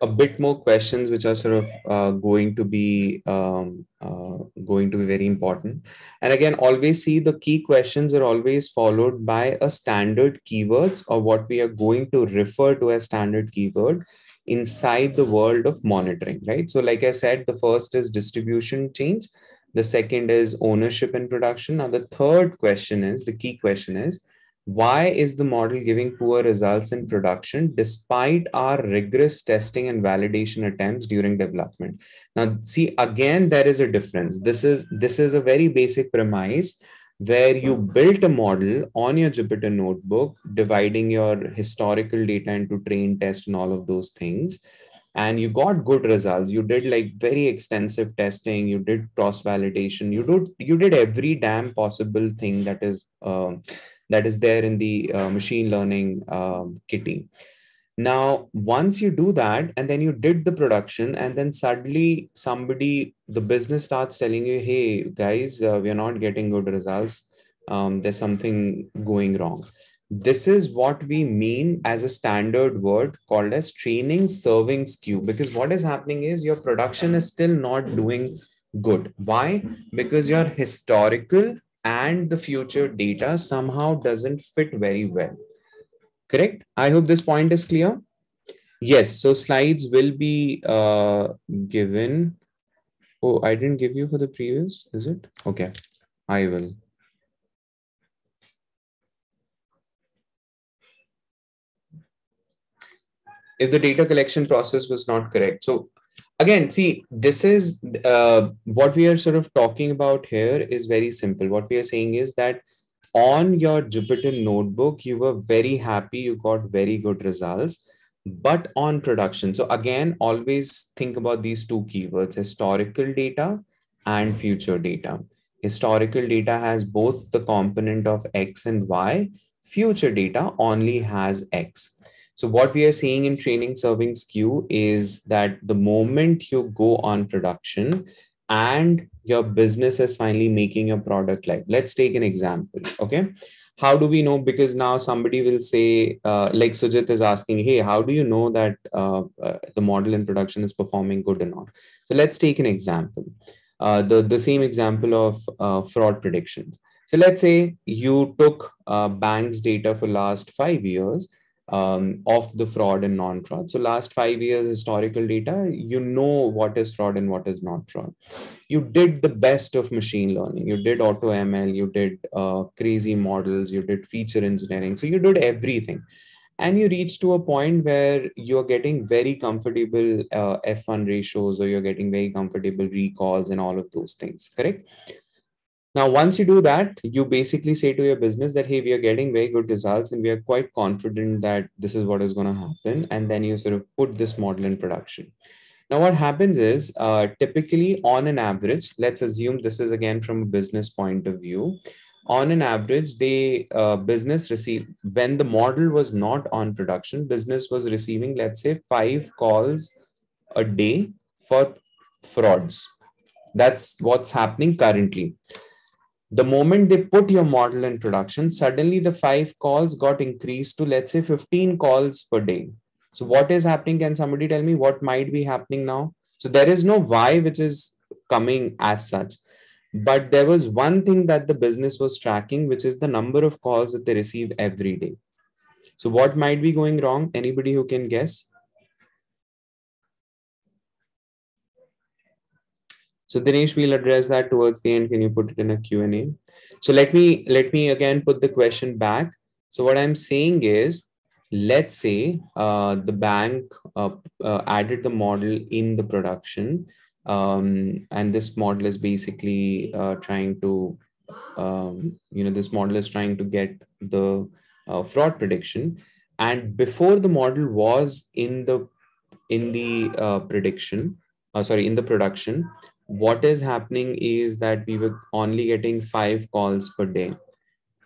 a bit more questions which are sort of uh, going to be um, uh, going to be very important. And again, always see the key questions are always followed by a standard keywords or what we are going to refer to as standard keyword inside the world of monitoring, right? So like I said, the first is distribution change. The second is ownership and production. Now the third question is, the key question is, why is the model giving poor results in production despite our rigorous testing and validation attempts during development? Now see again there is a difference. This is this is a very basic premise where you built a model on your jupyter notebook dividing your historical data into train test and all of those things and you got good results. You did like very extensive testing. You did cross validation you did you did every damn possible thing that is um, that is there in the uh, machine learning um, kitty. Now, once you do that, and then you did the production, and then suddenly somebody, the business starts telling you, hey, guys, uh, we are not getting good results. Um, there's something going wrong. This is what we mean as a standard word called as training serving skew. Because what is happening is your production is still not doing good. Why? Because your historical and the future data somehow doesn't fit very well. Correct? I hope this point is clear. Yes, so slides will be uh, given. Oh, I didn't give you for the previous, is it? Okay, I will. If the data collection process was not correct. So again see this is uh, what we are sort of talking about here is very simple. What we are saying is that on your jupyter notebook you were very happy you got very good results but on production. So again always think about these two keywords historical data and future data. Historical data has both the component of x and y future data only has x so what we are seeing in training serving skew is that the moment you go on production and your business is finally making your product live. Let's take an example. Okay. how do we know because now somebody will say uh, like sujit is asking hey how do you know that uh, uh, the model in production is performing good or not so let's take an example uh, the, the same example of uh, fraud predictions so let's say you took uh, bank's data for last five years um, of the fraud and non-fraud. So last five years historical data, you know what is fraud and what is not fraud. You did the best of machine learning. You did auto ML. You did uh, crazy models. You did feature engineering. So you did everything, and you reach to a point where you're getting very comfortable uh, F1 ratios, or you're getting very comfortable recalls and all of those things. Correct. Now, once you do that, you basically say to your business that, hey, we are getting very good results and we are quite confident that this is what is going to happen. And then you sort of put this model in production. Now, what happens is uh, typically on an average, let's assume this is again from a business point of view. On an average, the uh, business receive when the model was not on production, business was receiving, let's say, five calls a day for frauds. That's what's happening currently the moment they put your model in production, suddenly the five calls got increased to, let's say, 15 calls per day. So, what is happening? Can somebody tell me what might be happening now? So, there is no why which is coming as such. But there was one thing that the business was tracking, which is the number of calls that they receive every day. So, what might be going wrong? Anybody who can guess? So Dinesh, we'll address that towards the end. Can you put it in a Q&A? So let me let me again put the question back. So what I'm saying is, let's say uh, the bank uh, uh, added the model in the production, um, and this model is basically uh, trying to, um, you know, this model is trying to get the uh, fraud prediction. And before the model was in the in the uh, prediction, sorry, in the production, what is happening is that we were only getting five calls per day.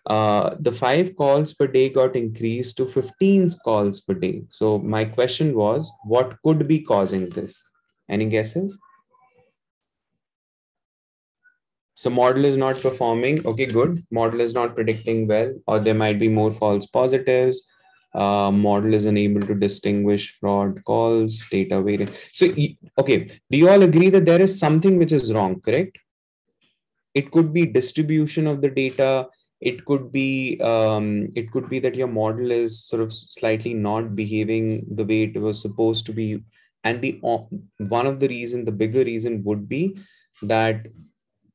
Uh, the five calls per day got increased to 15 calls per day. So my question was, what could be causing this? Any guesses? So model is not performing. Okay, good. Model is not predicting well, or there might be more false positives uh, model is unable to distinguish fraud calls, data variant. So, okay, do you all agree that there is something which is wrong, correct? It could be distribution of the data. It could be um, it could be that your model is sort of slightly not behaving the way it was supposed to be. And the one of the reason, the bigger reason would be that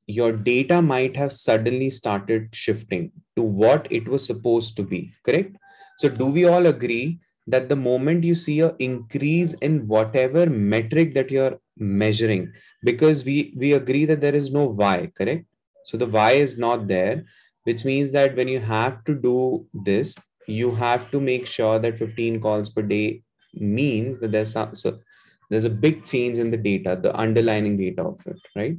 your data might have suddenly started shifting to what it was supposed to be, correct? So do we all agree that the moment you see a increase in whatever metric that you're measuring, because we, we agree that there is no Y, correct? So the Y is not there, which means that when you have to do this, you have to make sure that 15 calls per day means that there's some, so there's a big change in the data, the underlying data of it, right?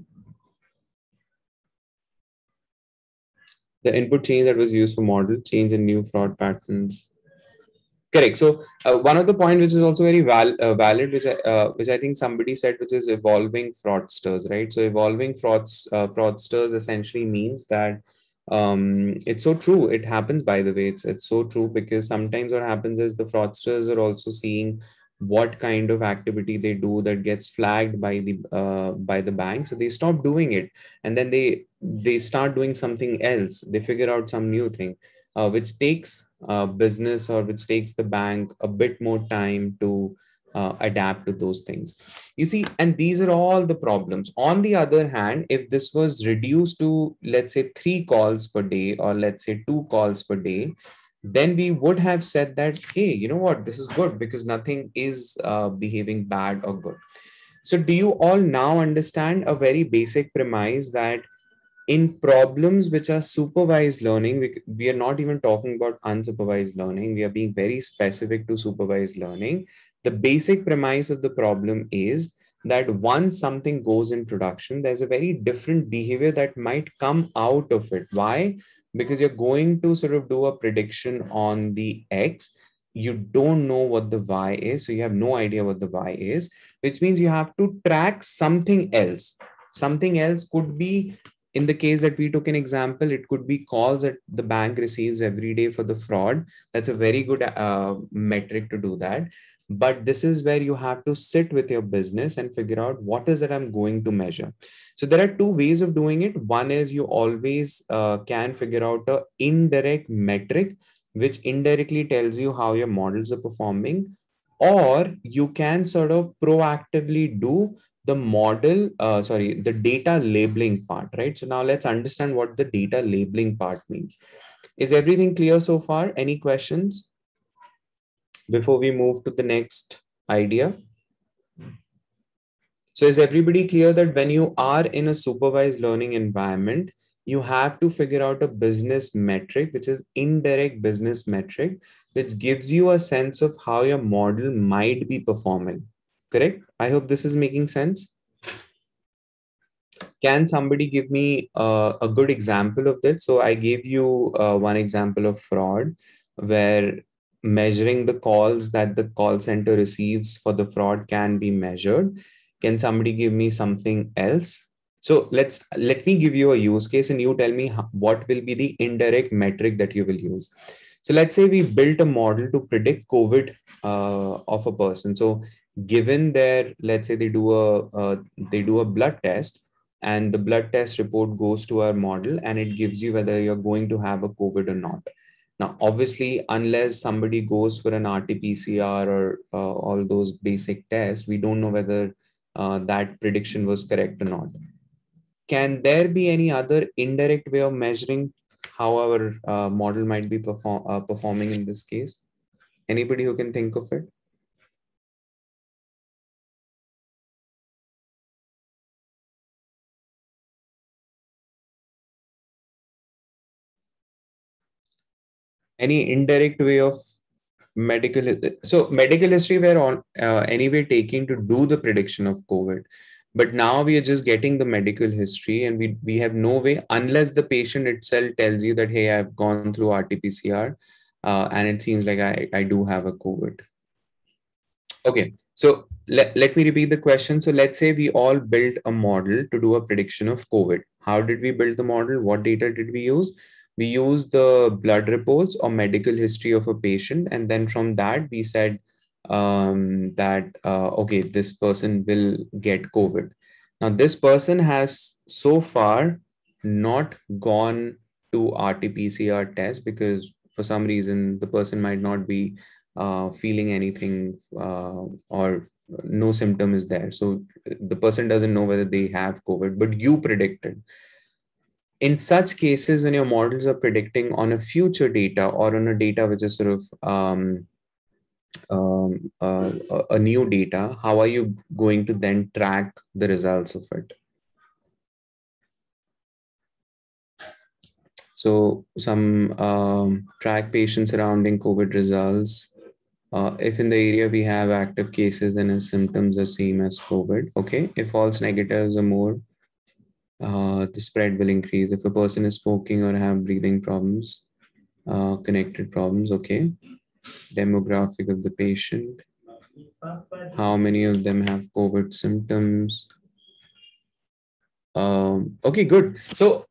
The input change that was used for model change in new fraud patterns. Correct. So uh, one of the point which is also very val- uh, valid which I, uh, which i think somebody said which is evolving fraudsters right? So evolving frauds uh, fraudsters essentially means that um, it's so true. It happens by the way. It's it's so true because sometimes what happens is the fraudsters are also seeing what kind of activity they do that gets flagged by the uh, by the bank so they stop doing it and then they they start doing something else. They figure out some new thing uh, which takes uh, business or which takes the bank a bit more time to uh, adapt to those things. You see and these are all the problems. On the other hand if this was reduced to let's say 3 calls per day or let's say 2 calls per day then we would have said that hey you know what? This is good because nothing is uh, behaving bad or good. So do you all now understand a very basic premise that in problems which are supervised learning we, we are not even talking about unsupervised learning we are being very specific to supervised learning. The basic premise of the problem is that once something goes in production there's a very different behavior that might come out of it. Why because you're going to sort of do a prediction on the x you don't know what the y is so you have no idea what the y is which means you have to track something else something else could be in the case that we took an example, it could be calls that the bank receives every day for the fraud. That's a very good uh, metric to do that. But this is where you have to sit with your business and figure out what is it I'm going to measure. So there are two ways of doing it. One is you always uh, can figure out a indirect metric, which indirectly tells you how your models are performing, or you can sort of proactively do the model, uh, sorry, the data labeling part, right? So now let's understand what the data labeling part means. Is everything clear so far? Any questions before we move to the next idea? So is everybody clear that when you are in a supervised learning environment, you have to figure out a business metric, which is indirect business metric, which gives you a sense of how your model might be performing correct? I hope this is making sense. Can somebody give me uh, a good example of that? So I gave you uh, one example of fraud where measuring the calls that the call center receives for the fraud can be measured. Can somebody give me something else? So let's let me give you a use case and you tell me what will be the indirect metric that you will use. So let's say we built a model to predict COVID uh, of a person. So given their let's say they do a uh, they do a blood test and the blood test report goes to our model and it gives you whether you're going to have a covid or not now obviously unless somebody goes for an rt-pcr or uh, all those basic tests we don't know whether uh, that prediction was correct or not. Can there be any other indirect way of measuring how our uh, model might be perform, uh, performing in this case? Anybody who can think of it any indirect way of medical so medical history we're on uh, anyway taking to do the prediction of covid but now we are just getting the medical history and we we have no way unless the patient itself tells you that hey i've gone through rt-pcr uh, and it seems like i i do have a covid. Okay so let, let me repeat the question. So let's say we all built a model to do a prediction of covid. How did we build the model? What data did we use we use the blood reports or medical history of a patient and then from that we said um, that uh, okay this person will get covid. Now this person has so far not gone to rt-pcr test because for some reason the person might not be uh, feeling anything uh, or no symptom is there. So the person doesn't know whether they have covid but you predicted in such cases when your models are predicting on a future data or on a data which is sort of um, um, uh, a new data how are you going to then track the results of it? So some um, track patients surrounding covid results uh, if in the area we have active cases and symptoms are same as covid okay? If false negatives are more uh, the spread will increase. If a person is smoking or have breathing problems, uh, connected problems, okay. Demographic of the patient. How many of them have COVID symptoms? Um, okay, good. So,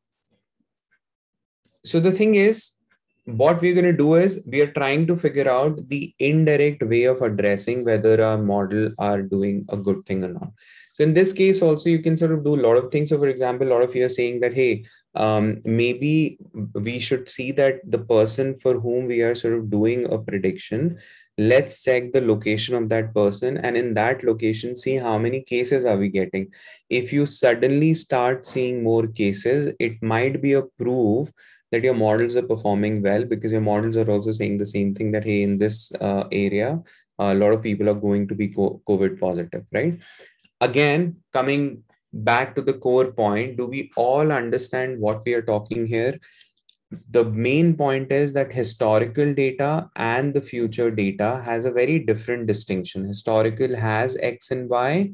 so the thing is, what we're going to do is we are trying to figure out the indirect way of addressing whether our model are doing a good thing or not. So in this case, also you can sort of do a lot of things. So for example, a lot of you are saying that, hey, um, maybe we should see that the person for whom we are sort of doing a prediction, let's check the location of that person. And in that location, see how many cases are we getting. If you suddenly start seeing more cases, it might be a proof that your models are performing well because your models are also saying the same thing that, hey, in this uh, area, a lot of people are going to be COVID positive, right? Again, coming back to the core point, do we all understand what we are talking here? The main point is that historical data and the future data has a very different distinction. Historical has X and Y,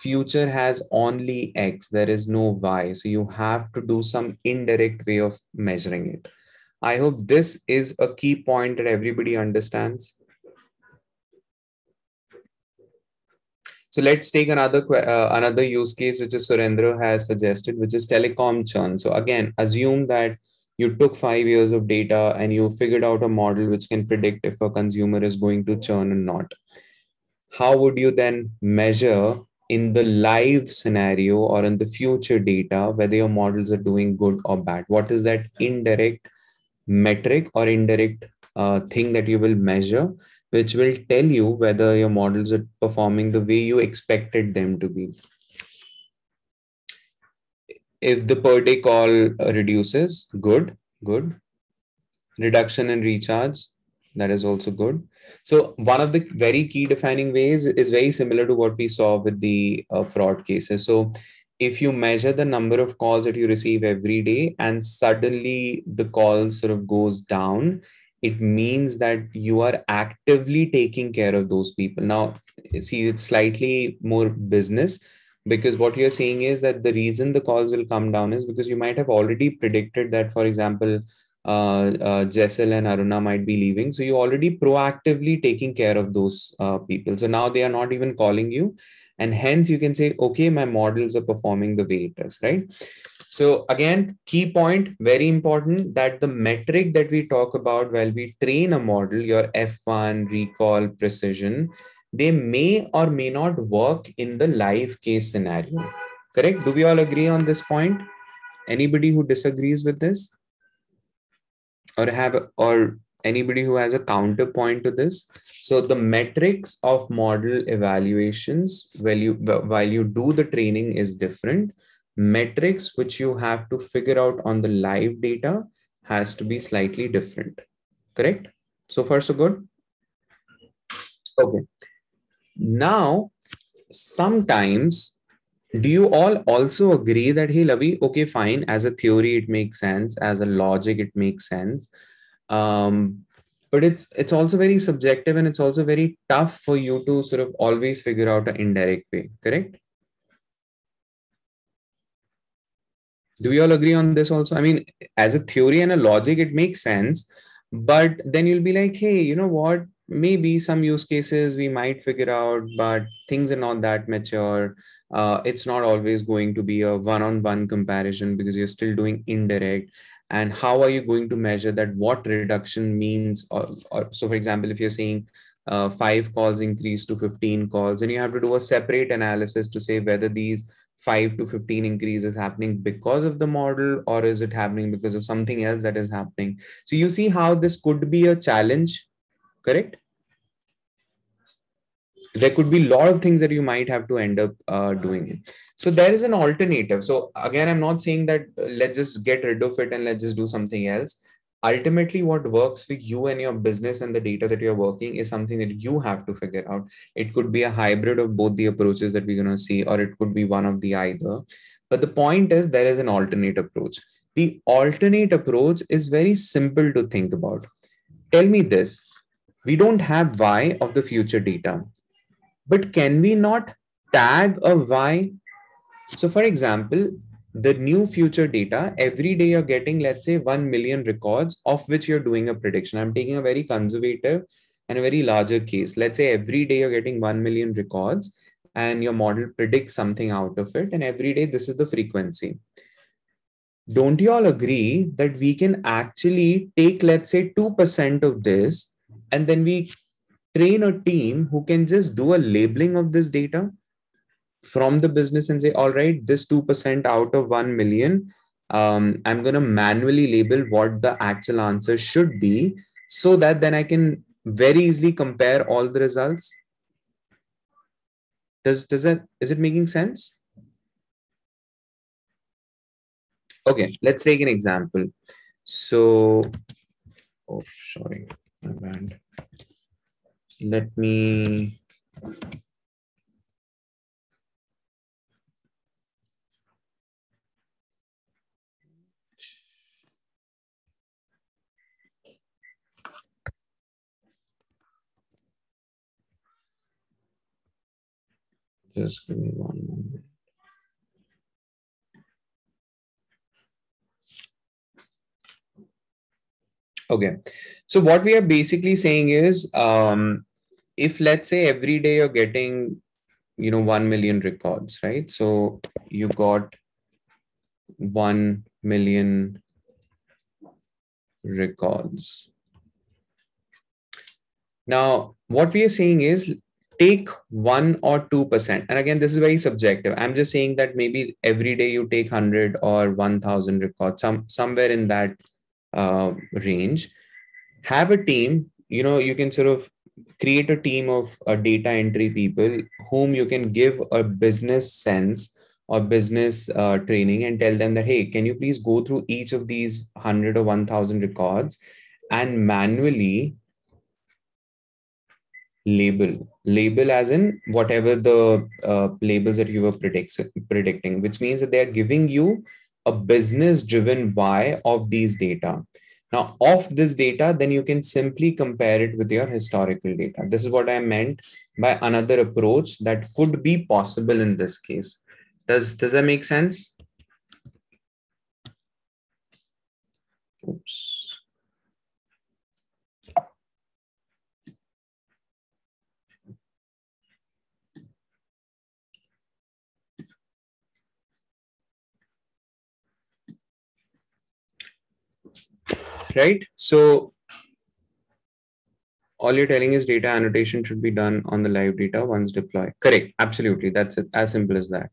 future has only X, there is no Y. So you have to do some indirect way of measuring it. I hope this is a key point that everybody understands. So let's take another uh, another use case, which is Surendra has suggested, which is telecom churn. So again, assume that you took five years of data and you figured out a model which can predict if a consumer is going to churn or not. How would you then measure in the live scenario or in the future data whether your models are doing good or bad? What is that indirect metric or indirect uh, thing that you will measure which will tell you whether your models are performing the way you expected them to be. If the per day call reduces, good, good. Reduction in recharge, that is also good. So one of the very key defining ways is very similar to what we saw with the uh, fraud cases. So if you measure the number of calls that you receive every day and suddenly the call sort of goes down it means that you are actively taking care of those people now see it's slightly more business because what you're saying is that the reason the calls will come down is because you might have already predicted that for example uh, uh, Jessel and Aruna might be leaving. So you're already proactively taking care of those uh, people. So now they are not even calling you. And hence you can say, okay, my models are performing the way it is, right? So again, key point, very important that the metric that we talk about while we train a model, your F1, recall, precision, they may or may not work in the live case scenario. Correct? Do we all agree on this point? Anybody who disagrees with this? Or have or anybody who has a counterpoint to this? So the metrics of model evaluations while you while you do the training is different metrics which you have to figure out on the live data has to be slightly different. Correct? So far, so good? Okay. Now, sometimes do you all also agree that hey Lavi, okay, fine, as a theory it makes sense, as a logic it makes sense. Um, but it's it's also very subjective and it's also very tough for you to sort of always figure out an indirect way, correct? Do we all agree on this also? I mean as a theory and a logic it makes sense. But then you'll be like hey you know what? Maybe some use cases we might figure out but things are not that mature. Uh, it's not always going to be a one-on-one comparison because you're still doing indirect. And how are you going to measure that? What reduction means? Or, or so for example if you're saying uh, five calls increase to 15 calls and you have to do a separate analysis to say whether these 5 to 15 increase is happening because of the model or is it happening because of something else that is happening? So you see how this could be a challenge correct? There could be a lot of things that you might have to end up uh, doing. So there is an alternative. So again i'm not saying that uh, let's just get rid of it and let's just do something else ultimately what works for you and your business and the data that you're working is something that you have to figure out. It could be a hybrid of both the approaches that we're going to see or it could be one of the either. But the point is there is an alternate approach. The alternate approach is very simple to think about. Tell me this. We don't have y of the future data but can we not tag a y so for example the new future data every day you're getting let's say 1 million records of which you're doing a prediction. I'm taking a very conservative and a very larger case. Let's say every day you're getting 1 million records and your model predicts something out of it and every day this is the frequency. Don't you all agree that we can actually take let's say 2% of this and then we train a team who can just do a labeling of this data from the business and say, all right, this 2% out of 1 million, um, I'm going to manually label what the actual answer should be so that then I can very easily compare all the results. Does, does that, is it making sense? Okay, let's take an example. So, oh, sorry, my bad. Let me Just give me one moment. Okay, so what we are basically saying is, um, if let's say every day you're getting you know 1 million records right? So you got 1 million records. Now what we are saying is take 1 or 2% and again this is very subjective. I'm just saying that maybe every day you take 100 or 1000 records some somewhere in that uh, range. Have a team you know you can sort of create a team of uh, data entry people whom you can give a business sense or business uh, training and tell them that hey can you please go through each of these 100 or 1000 records and manually label. Label as in whatever the uh, labels that you were predict- predicting which means that they are giving you a business driven buy of these data. Now of this data then you can simply compare it with your historical data. This is what i meant by another approach that could be possible in this case. Does does that make sense? Oops right? So all you're telling is data annotation should be done on the live data once deployed. Correct. Absolutely. That's it. As simple as that.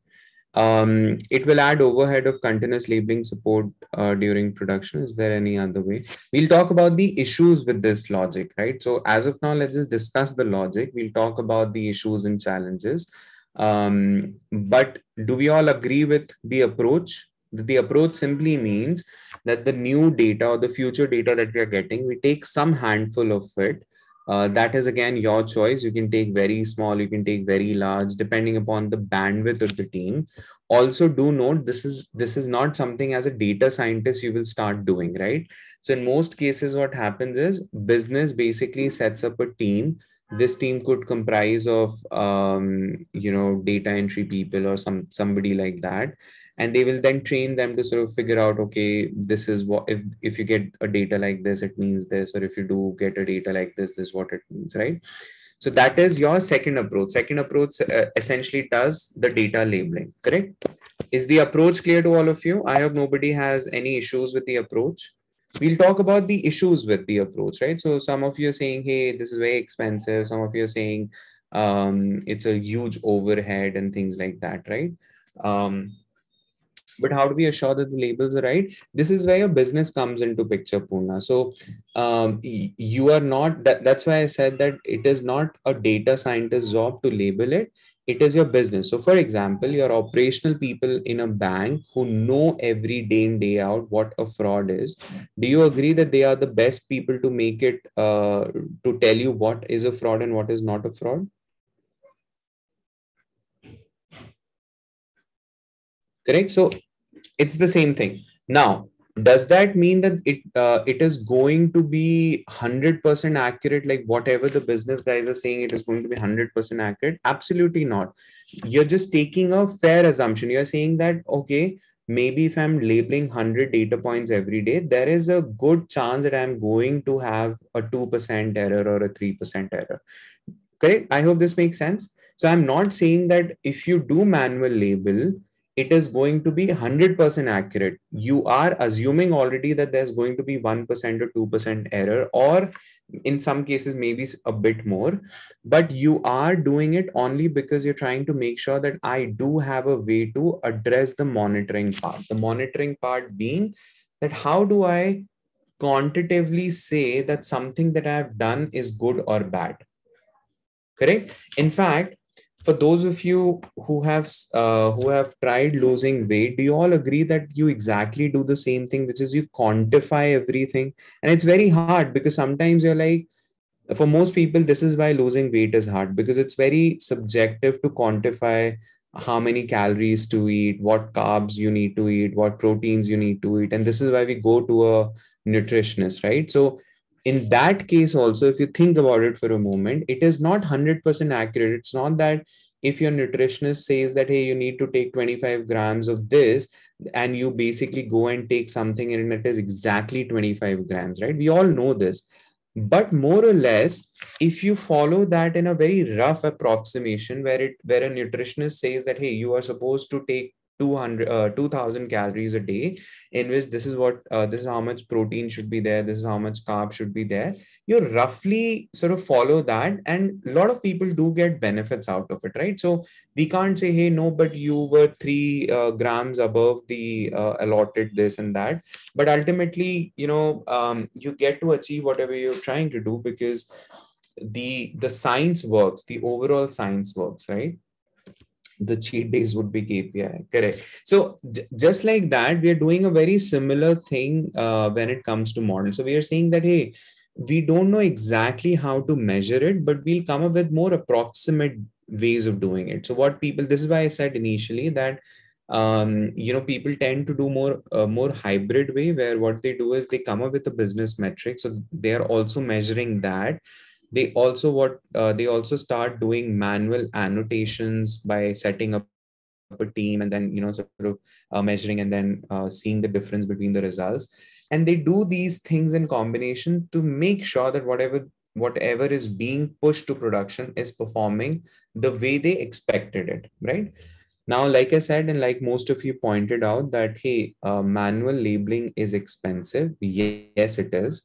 Um, it will add overhead of continuous labeling support uh, during production. Is there any other way? We'll talk about the issues with this logic, right? So as of now, let's just discuss the logic. We'll talk about the issues and challenges. Um, but do we all agree with the approach? The approach simply means that the new data or the future data that we are getting, we take some handful of it. Uh, that is again your choice. You can take very small, you can take very large, depending upon the bandwidth of the team. Also, do note this is this is not something as a data scientist you will start doing, right? So in most cases, what happens is business basically sets up a team this team could comprise of um, you know data entry people or some somebody like that and they will then train them to sort of figure out okay this is what if if you get a data like this it means this or if you do get a data like this this is what it means right? So that is your second approach. Second approach uh, essentially does the data labeling correct? Is the approach clear to all of you? I hope nobody has any issues with the approach. We'll talk about the issues with the approach right? So some of you are saying hey this is very expensive. Some of you are saying um, it's a huge overhead and things like that right? Um, but how do we assure that the labels are right? This is where your business comes into picture purna so um, you are not that, that's why i said that it is not a data scientist job to label it. It is your business. So for example your operational people in a bank who know every day in day out what a fraud is do you agree that they are the best people to make it uh, to tell you what is a fraud and what is not a fraud? Correct? So it's the same thing. Now does that mean that it uh, it is going to be 100% accurate like whatever the business guys are saying it is going to be 100% accurate? Absolutely not. You're just taking a fair assumption. You're saying that okay maybe if i'm labeling 100 data points every day there is a good chance that i'm going to have a 2% error or a 3% error. Correct? I hope this makes sense. So i'm not saying that if you do manual label it is going to be 100% accurate. You are assuming already that there's going to be 1% or 2% error, or in some cases, maybe a bit more. But you are doing it only because you're trying to make sure that I do have a way to address the monitoring part. The monitoring part being that how do I quantitatively say that something that I've done is good or bad? Correct? In fact, for those of you who have uh, who have tried losing weight do you all agree that you exactly do the same thing which is you quantify everything? And it's very hard because sometimes you're like for most people this is why losing weight is hard because it's very subjective to quantify how many calories to eat what carbs you need to eat what proteins you need to eat. And this is why we go to a nutritionist right? So in that case also if you think about it for a moment it is not 100% accurate. It's not that if your nutritionist says that hey you need to take 25 grams of this and you basically go and take something and it is exactly 25 grams right? We all know this. But more or less if you follow that in a very rough approximation where it where a nutritionist says that hey you are supposed to take 200 uh, 2000 calories a day in which this is what uh, this is how much protein should be there this is how much carb should be there. You roughly sort of follow that and a lot of people do get benefits out of it right? So we can't say hey no but you were 3 uh, grams above the uh, allotted this and that. But ultimately you know um, you get to achieve whatever you're trying to do because the the science works the overall science works right the cheat days would be KPI. Correct. So just like that, we are doing a very similar thing uh, when it comes to models. So we are saying that hey, we don't know exactly how to measure it, but we'll come up with more approximate ways of doing it. So what people, this is why I said initially that um, you know people tend to do more uh, more hybrid way where what they do is they come up with a business metric so they are also measuring that they also what uh, they also start doing manual annotations by setting up a team and then you know sort of uh, measuring and then uh, seeing the difference between the results. And they do these things in combination to make sure that whatever whatever is being pushed to production is performing the way they expected it right? Now like i said and like most of you pointed out that hey uh, manual labeling is expensive. Yes it is.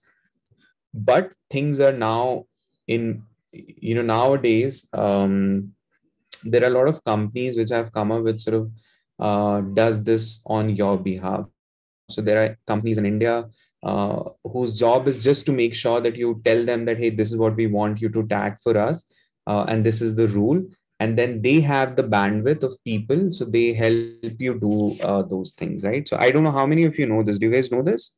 But things are now in you know nowadays um, there are a lot of companies which have come up with sort of uh, does this on your behalf. So there are companies in india uh, whose job is just to make sure that you tell them that hey this is what we want you to tag for us uh, and this is the rule. And then they have the bandwidth of people so they help you do uh, those things right? So i don't know how many of you know this. Do you guys know this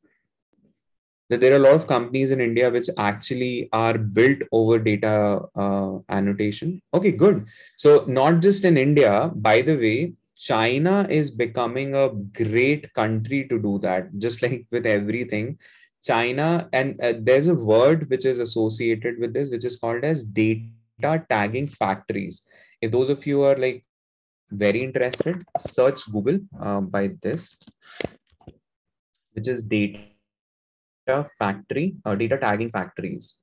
that there are a lot of companies in India which actually are built over data uh, annotation. Okay, good. So, not just in India, by the way, China is becoming a great country to do that, just like with everything. China, and uh, there's a word which is associated with this, which is called as data tagging factories. If those of you are like very interested, search Google uh, by this, which is data factory or uh, data tagging factories.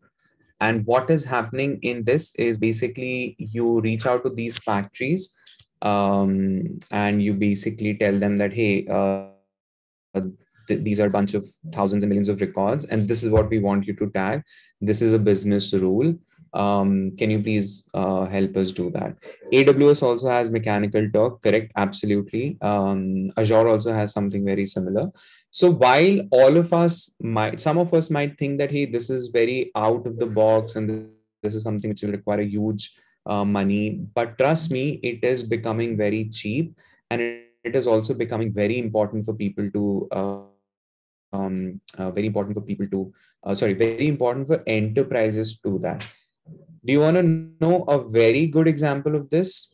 And what is happening in this is basically you reach out to these factories um, and you basically tell them that, hey, uh, th- these are a bunch of thousands and millions of records, and this is what we want you to tag. This is a business rule. Um, can you please uh, help us do that? AWS also has Mechanical Turk, correct? Absolutely. Um, Azure also has something very similar. So while all of us might, some of us might think that, hey, this is very out of the box and this is something which will require a huge uh, money, but trust me, it is becoming very cheap and it, it is also becoming very important for people to, uh, um, uh, very important for people to, uh, sorry, very important for enterprises to do that. Do you want to know a very good example of this?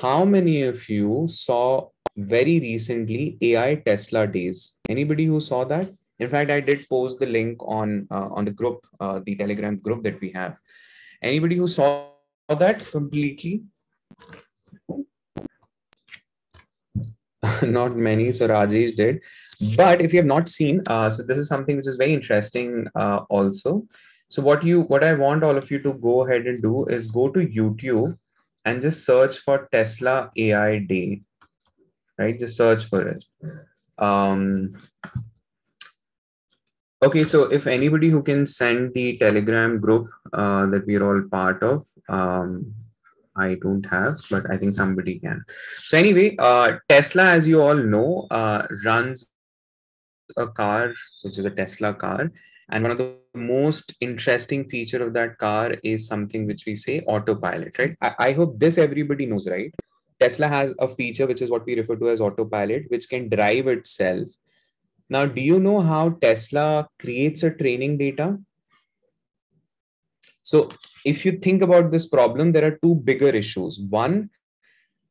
How many of you saw very recently AI Tesla days. Anybody who saw that? In fact, I did post the link on uh, on the group, uh, the Telegram group that we have. Anybody who saw that completely? not many. So Rajesh did. But if you have not seen, uh, so this is something which is very interesting uh, also. So what you what I want all of you to go ahead and do is go to YouTube and just search for Tesla AI Day right? Just search for it. Um, okay, so if anybody who can send the Telegram group uh, that we're all part of, um, I don't have, but I think somebody can. So anyway, uh, Tesla, as you all know, uh, runs a car, which is a Tesla car. And one of the most interesting feature of that car is something which we say autopilot, right? I, I hope this everybody knows, right? Tesla has a feature which is what we refer to as autopilot, which can drive itself. Now, do you know how Tesla creates a training data? So, if you think about this problem, there are two bigger issues. One,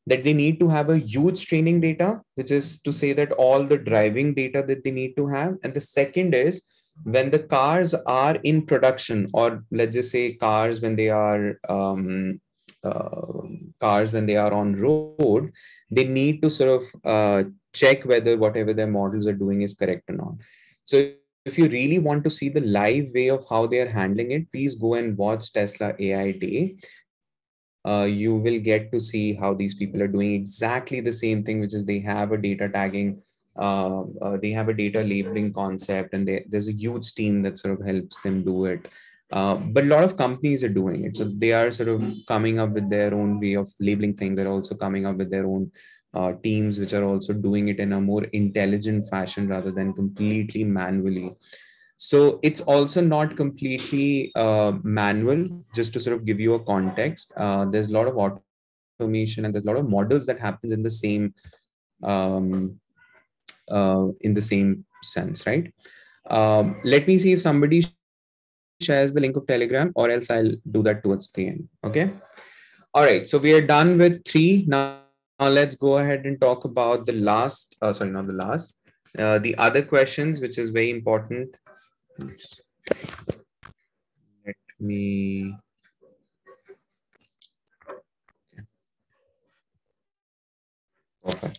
that they need to have a huge training data, which is to say that all the driving data that they need to have. And the second is when the cars are in production, or let's just say cars when they are um, uh, cars when they are on road they need to sort of uh, check whether whatever their models are doing is correct or not so if you really want to see the live way of how they are handling it, please go and watch Tesla AI Day. Uh, you will get to see how these people are doing exactly the same thing, which is they have a data tagging, uh, uh, they have a data labeling concept, and they, there's a huge team that sort of helps them do it. Uh, but a lot of companies are doing it. So they are sort of coming up with their own way of labeling things. They're also coming up with their own uh, teams which are also doing it in a more intelligent fashion rather than completely manually so it's also not completely uh, manual just to sort of give you a context there's a lot of automation and there's a lot of models that happens in the same um, uh, in the same sense right um, let me see if somebody shares the link of telegram or else i'll do that towards the end okay all right so we are done with three now now let's go ahead and talk about the last, uh, sorry, not the last, uh, the other questions, which is very important. Let me. Okay.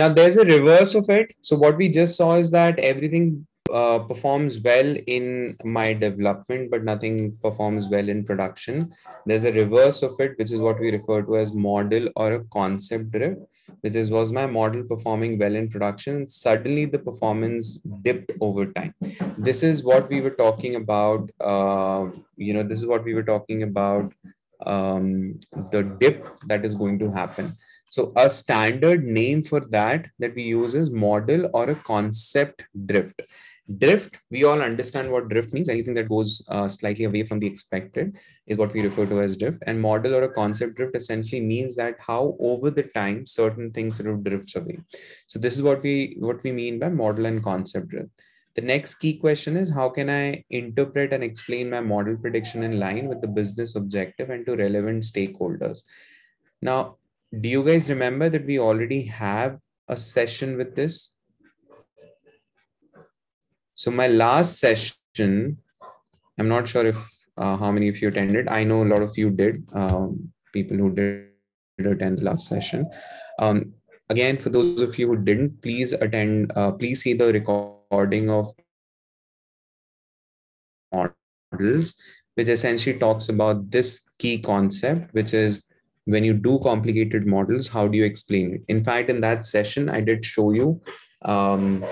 Now there's a reverse of it. So what we just saw is that everything uh, performs well in my development, but nothing performs well in production. There's a reverse of it, which is what we refer to as model or a concept drift, which is was my model performing well in production? Suddenly the performance dipped over time. This is what we were talking about. Uh, you know, this is what we were talking about um, the dip that is going to happen. So a standard name for that that we use is model or a concept drift. Drift we all understand what drift means. Anything that goes uh, slightly away from the expected is what we refer to as drift. And model or a concept drift essentially means that how over the time certain things sort of drifts away. So this is what we what we mean by model and concept drift. The next key question is how can i interpret and explain my model prediction in line with the business objective and to relevant stakeholders? Now do you guys remember that we already have a session with this so my last session, I'm not sure if uh, how many of you attended. I know a lot of you did. Um, people who did attend the last session. Um, again, for those of you who didn't, please attend. Uh, please see the recording of models, which essentially talks about this key concept, which is when you do complicated models, how do you explain it? In fact, in that session, I did show you um,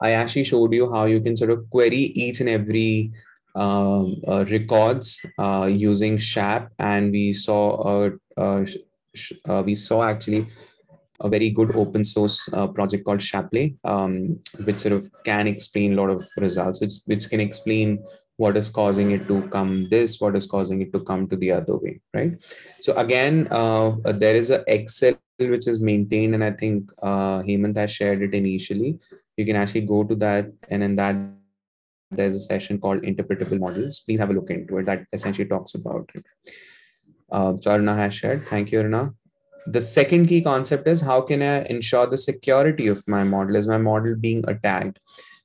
I actually showed you how you can sort of query each and every um, uh, records uh, using SHAP, and we saw uh, uh we saw actually a very good open source uh, project called Shapley, um, which sort of can explain a lot of results, which which can explain what is causing it to come this, what is causing it to come to the other way, right? So again, uh, there is a Excel which is maintained, and I think uh, Hemant has shared it initially, you can actually go to that and in that there's a session called interpretable models. Please have a look into it. That essentially talks about it. Uh, so aruna has shared. Thank you aruna. The second key concept is how can i ensure the security of my model? Is my model being attacked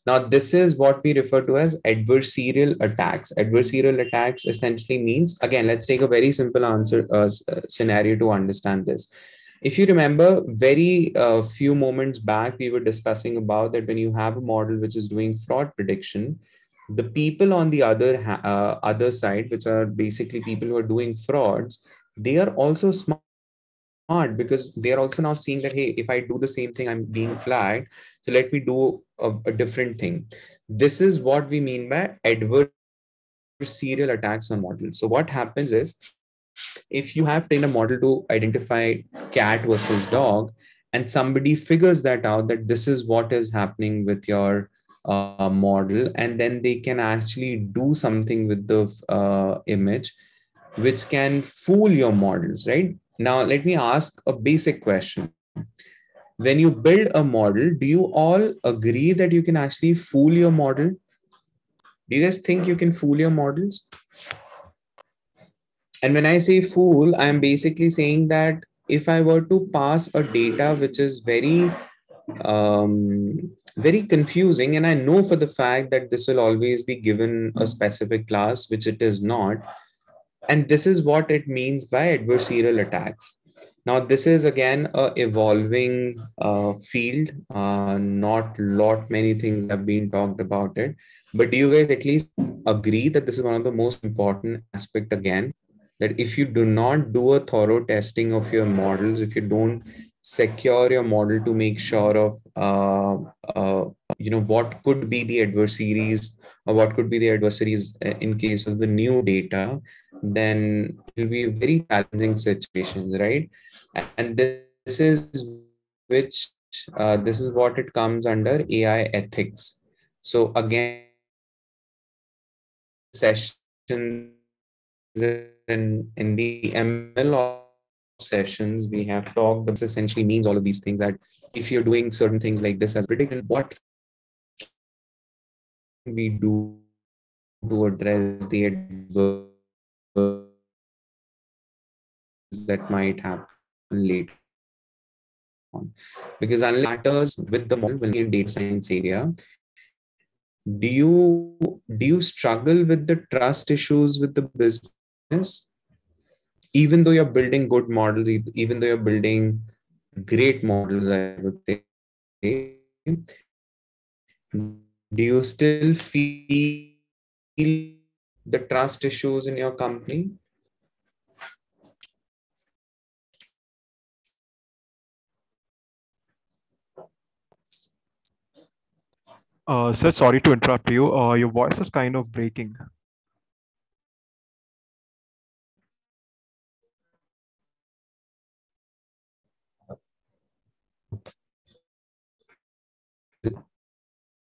now this is what we refer to as adversarial attacks. Adversarial attacks essentially means again let's take a very simple answer uh, scenario to understand this. If you remember very uh, few moments back we were discussing about that when you have a model which is doing fraud prediction the people on the other uh, other side which are basically people who are doing frauds they are also smart because they are also now seeing that hey if i do the same thing i'm being flagged. So let me do a, a different thing. This is what we mean by adversarial attacks on models. So what happens is if you have trained a model to identify cat versus dog and somebody figures that out that this is what is happening with your uh, model and then they can actually do something with the uh, image which can fool your models right now let me ask a basic question when you build a model do you all agree that you can actually fool your model do you guys think you can fool your models and when I say fool, I'm basically saying that if I were to pass a data which is very um, very confusing, and I know for the fact that this will always be given a specific class, which it is not. And this is what it means by adversarial attacks. now this is again a evolving uh, field. Uh, not lot many things have been talked about it. But do you guys at least agree that this is one of the most important aspect again? That if you do not do a thorough testing of your models if you don't secure your model to make sure of uh, uh, you know what could be the adversaries or what could be the adversaries uh, in case of the new data then it will be very challenging situations right? And this is which uh, this is what it comes under ai ethics. So again sessions in, in the ml sessions we have talked this essentially means all of these things that if you're doing certain things like this as predicted what we do to address the that might happen later on. Because unless matters with the model in data science area do you do you struggle with the trust issues with the business? Even though you're building good models, even though you're building great models, I would say, do you still feel the trust issues in your company? Uh, sir, sorry to interrupt you. Uh, your voice is kind of breaking.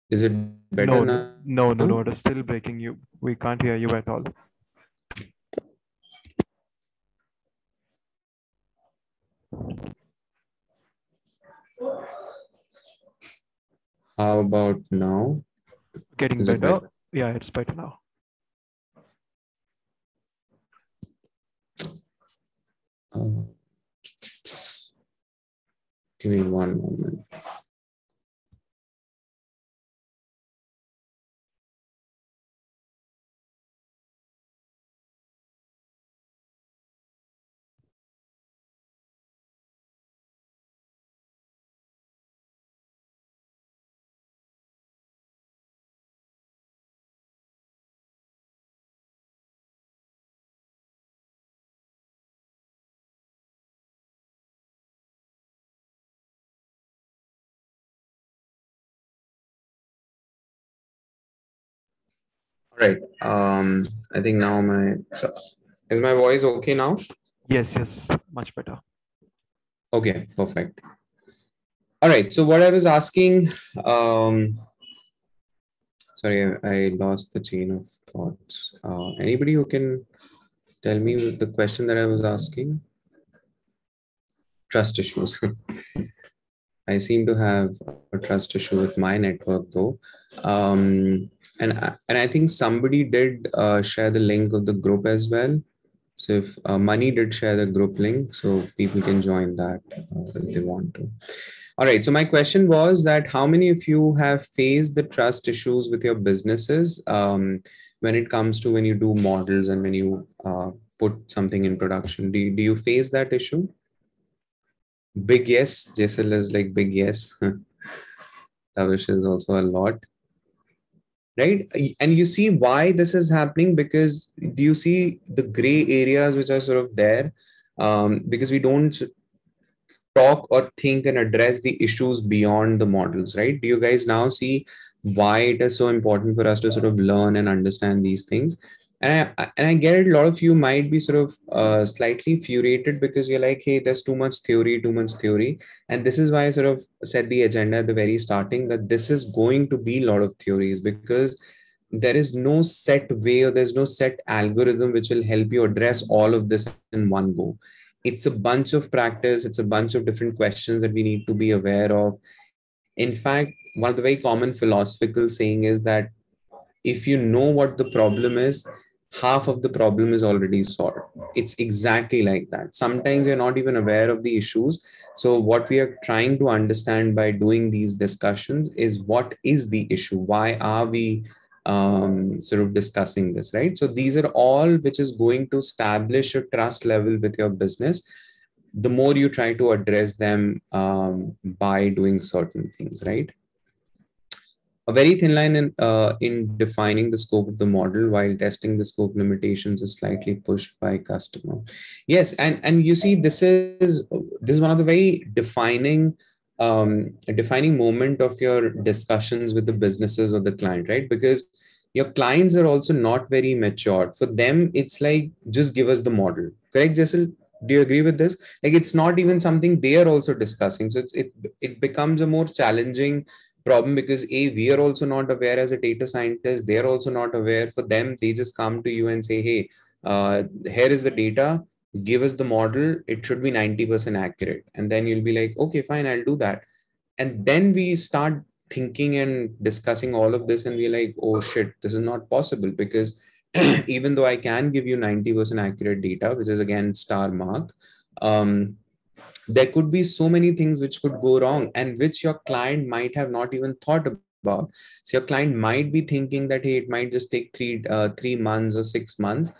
Is it better no, now? No, no, no. It's still breaking you. We can't hear you at all. How about now? Getting better. better. Yeah, it's better now. Uh, give me one moment. Right. Um i think now my so is my voice okay now? Yes yes. Much better. Okay perfect. All right so what i was asking um sorry i, I lost the chain of thoughts. Uh, anybody who can tell me the question that i was asking? Trust issues. I seem to have a trust issue with my network though. Um and and I think somebody did uh, share the link of the group as well. So if uh, Money did share the group link, so people can join that uh, if they want to. All right. So my question was that how many of you have faced the trust issues with your businesses um, when it comes to when you do models and when you uh, put something in production? Do you, do you face that issue? Big yes. Jaisal is like big yes. Tavish is also a lot right? And you see why this is happening? Because do you see the gray areas which are sort of there? Um, because we don't talk or think and address the issues beyond the models right? Do you guys now see why it is so important for us to sort of learn and understand these things and I, and I get it, a lot of you might be sort of uh, slightly infuriated because you're like, hey, there's too much theory, too much theory. And this is why I sort of set the agenda at the very starting that this is going to be a lot of theories because there is no set way or there's no set algorithm which will help you address all of this in one go. It's a bunch of practice, it's a bunch of different questions that we need to be aware of. In fact, one of the very common philosophical saying is that if you know what the problem is, half of the problem is already solved. It's exactly like that. Sometimes you're not even aware of the issues. So, what we are trying to understand by doing these discussions is what is the issue? Why are we um, sort of discussing this, right? So, these are all which is going to establish a trust level with your business. the more you try to address them um, by doing certain things, right? A very thin line in, uh, in defining the scope of the model while testing the scope limitations is slightly pushed by customer. Yes, and, and you see, this is this is one of the very defining um, defining moment of your discussions with the businesses or the client, right? Because your clients are also not very matured. For them, it's like just give us the model. Correct, Jessel? Do you agree with this? Like it's not even something they are also discussing. So it's it it becomes a more challenging problem because a we are also not aware as a data scientist. They are also not aware. For them, they just come to you and say, hey, uh, here is the data. Give us the model. It should be 90% accurate. And then you'll be like okay fine i'll do that. And then we start thinking and discussing all of this and we're like oh shit this is not possible. Because even though i can give you 90% accurate data which is again star mark um, there could be so many things which could go wrong and which your client might have not even thought about. So your client might be thinking that hey it might just take three uh, three months or six months.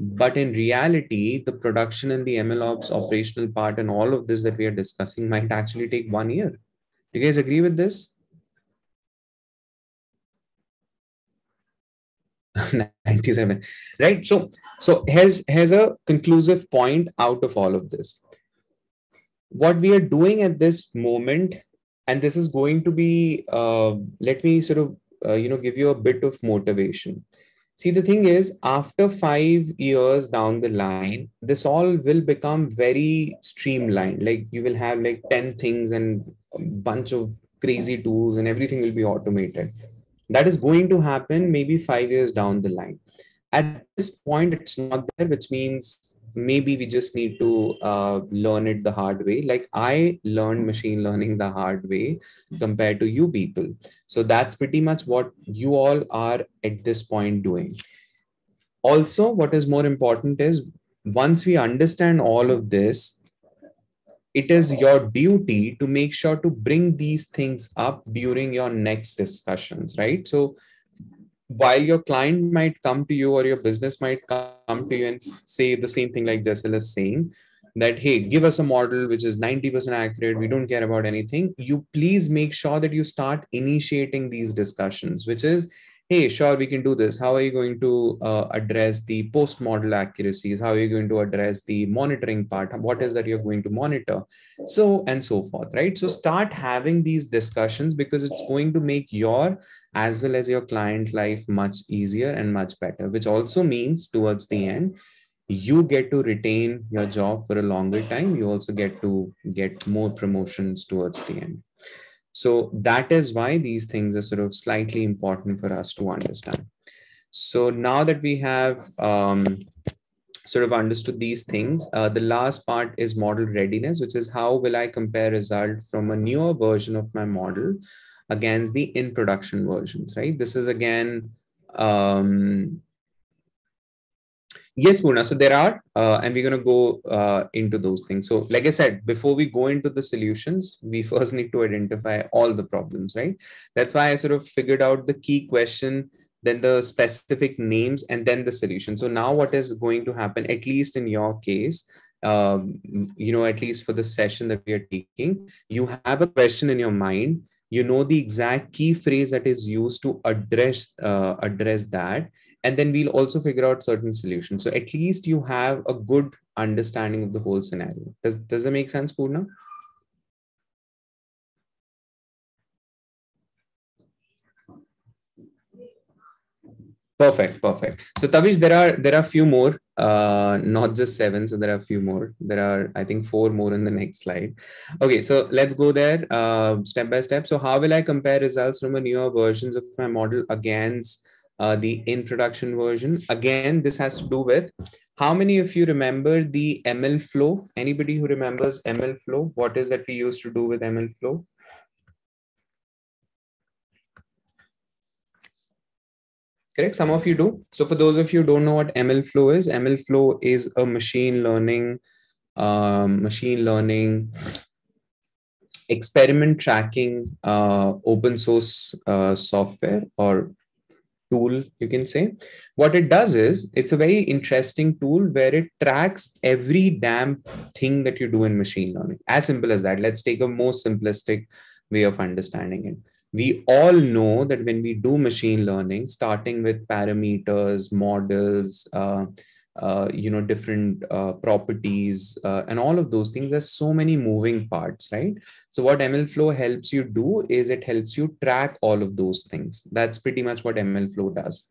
But in reality, the production and the MLOps operational part and all of this that we are discussing might actually take one year. Do you guys agree with this? 97 right? So so here's here's a conclusive point out of all of this what we are doing at this moment and this is going to be uh, let me sort of uh, you know give you a bit of motivation See, the thing is, after five years down the line, this all will become very streamlined. Like you will have like 10 things and a bunch of crazy tools, and everything will be automated. That is going to happen maybe five years down the line. At this point, it's not there, which means maybe we just need to uh, learn it the hard way. Like i learned machine learning the hard way compared to you people. So that's pretty much what you all are at this point doing. Also what is more important is once we understand all of this it is your duty to make sure to bring these things up during your next discussions right? So while your client might come to you or your business might come to you and say the same thing like Jessel is saying, that hey give us a model which is 90% accurate we don't care about anything you please make sure that you start initiating these discussions which is hey, sure, we can do this. How are you going to uh, address the post model accuracies? How are you going to address the monitoring part? What is that you're going to monitor? So, and so forth, right? So, start having these discussions because it's going to make your as well as your client life much easier and much better, which also means towards the end, you get to retain your job for a longer time. You also get to get more promotions towards the end. So that is why these things are sort of slightly important for us to understand. So now that we have um, sort of understood these things, uh, the last part is model readiness, which is how will I compare result from a newer version of my model against the in production versions, right? This is again um, Yes, Purna. So there are, uh, and we're going to go uh, into those things. So, like I said, before we go into the solutions, we first need to identify all the problems, right? That's why I sort of figured out the key question, then the specific names, and then the solution. So now, what is going to happen, at least in your case, um, you know, at least for the session that we are taking, you have a question in your mind. You know the exact key phrase that is used to address uh, address that, and then we'll also figure out certain solutions. So at least you have a good understanding of the whole scenario. Does does that make sense purna perfect perfect so tavish there are there are a few more uh not just seven so there are a few more there are i think four more in the next slide okay so let's go there uh step by step so how will i compare results from a newer versions of my model against uh, the in production version. Again, this has to do with how many of you remember the ML flow? Anybody who remembers ML flow? What is that we used to do with ML flow? Correct, some of you do. So for those of you don't know what ML flow is, ML flow is a machine learning, um, machine learning experiment tracking uh, open source uh, software or tool, you can say. What it does is it's a very interesting tool where it tracks every damn thing that you do in machine learning. As simple as that. Let's take a most simplistic way of understanding it. We all know that when we do machine learning, starting with parameters, models, uh, uh, you know different uh, properties uh, and all of those things there's so many moving parts right? So what mlflow helps you do is it helps you track all of those things. That's pretty much what mlflow does.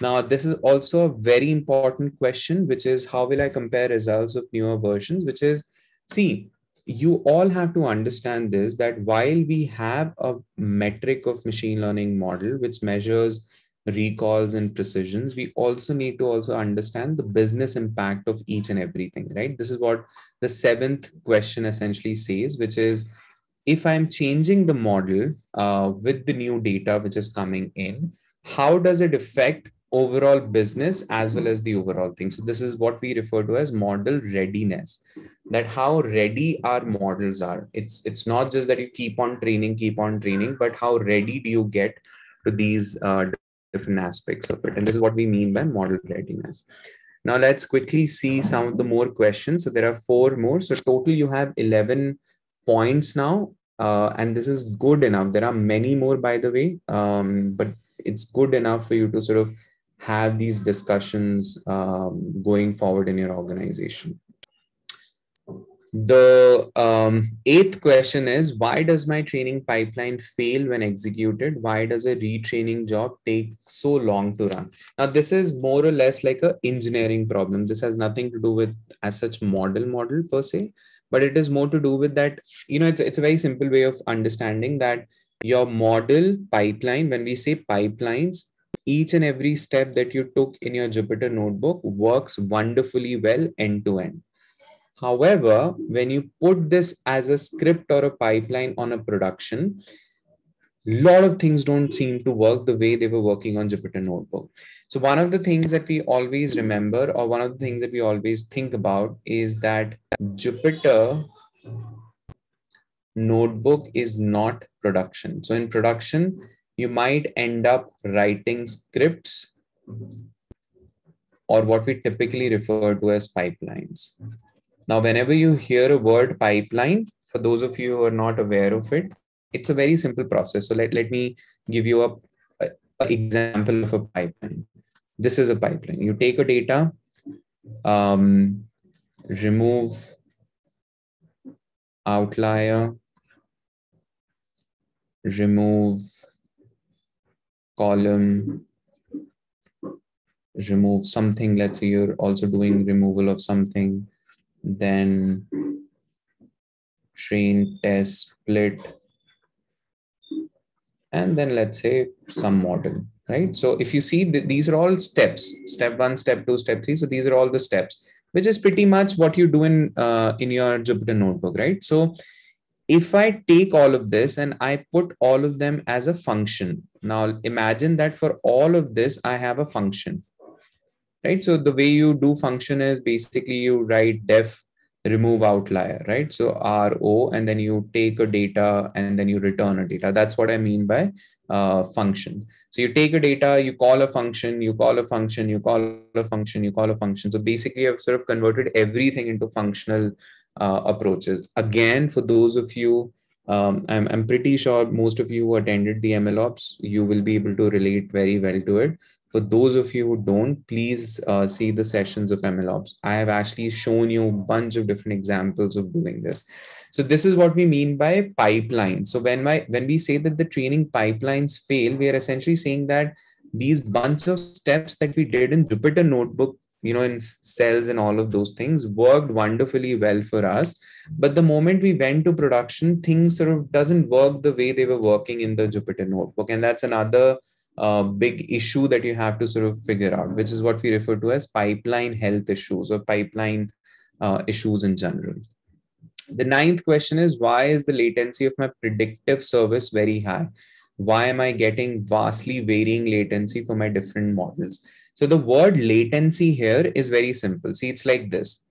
Now this is also a very important question which is how will i compare results of newer versions which is see you all have to understand this that while we have a metric of machine learning model which measures recalls and precisions we also need to also understand the business impact of each and everything right? This is what the seventh question essentially says which is if i'm changing the model uh, with the new data which is coming in how does it affect overall business as well as the overall thing so this is what we refer to as model readiness that how ready our models are it's it's not just that you keep on training keep on training but how ready do you get to these uh, different aspects of it. And this is what we mean by model readiness. Now let's quickly see some of the more questions. So there are four more. So total you have 11 points now. Uh, and this is good enough. There are many more, by the way, um, but it's good enough for you to sort of have these discussions um, going forward in your organization. The um, eighth question is why does my training pipeline fail when executed? Why does a retraining job take so long to run? Now, this is more or less like a engineering problem. This has nothing to do with as such model model per se, but it is more to do with that, you know, it's, it's a very simple way of understanding that your model pipeline, when we say pipelines, each and every step that you took in your Jupyter notebook works wonderfully well end to end However, when you put this as a script or a pipeline on a production, a lot of things don't seem to work the way they were working on Jupyter Notebook. So one of the things that we always remember, or one of the things that we always think about, is that Jupyter Notebook is not production. So in production, you might end up writing scripts or what we typically refer to as pipelines. Now, whenever you hear a word pipeline, for those of you who are not aware of it, it's a very simple process. So let, let me give you a, a, a example of a pipeline. This is a pipeline. You take a data, um, remove outlier, remove column, remove something. Let's say you're also doing removal of something then train test split and then let's say some model right so if you see that these are all steps step one step two step three so these are all the steps which is pretty much what you do in uh, in your jupyter notebook right so if i take all of this and i put all of them as a function now imagine that for all of this i have a function right? So the way you do function is basically you write def remove outlier, right? So RO, and then you take a data and then you return a data. That's what I mean by uh, function. So you take a data, you call a function, you call a function, you call a function, you call a function. So basically, I've sort of converted everything into functional uh, approaches. Again, for those of you, um, I'm, I'm pretty sure most of you who attended the MLOps, you will be able to relate very well to it for those of you who don't, please uh, see the sessions of MLOps. I have actually shown you a bunch of different examples of doing this. So this is what we mean by pipeline. So when my when we say that the training pipelines fail, we are essentially saying that these bunch of steps that we did in Jupyter Notebook, you know, in cells and all of those things worked wonderfully well for us. But the moment we went to production, things sort of doesn't work the way they were working in the Jupyter Notebook, and that's another uh, big issue that you have to sort of figure out, which is what we refer to as pipeline health issues or pipeline uh, issues in general. The ninth question is why is the latency of my predictive service very high? Why am I getting vastly varying latency for my different models? So the word latency here is very simple. See, it's like this.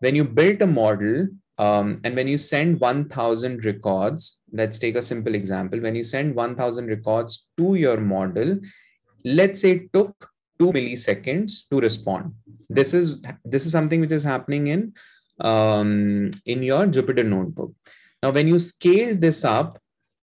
When you build a model, um, and when you send 1000 records, let's take a simple example. When you send 1000 records to your model, let's say it took two milliseconds to respond. This is this is something which is happening in um, in your Jupyter notebook. Now, when you scale this up,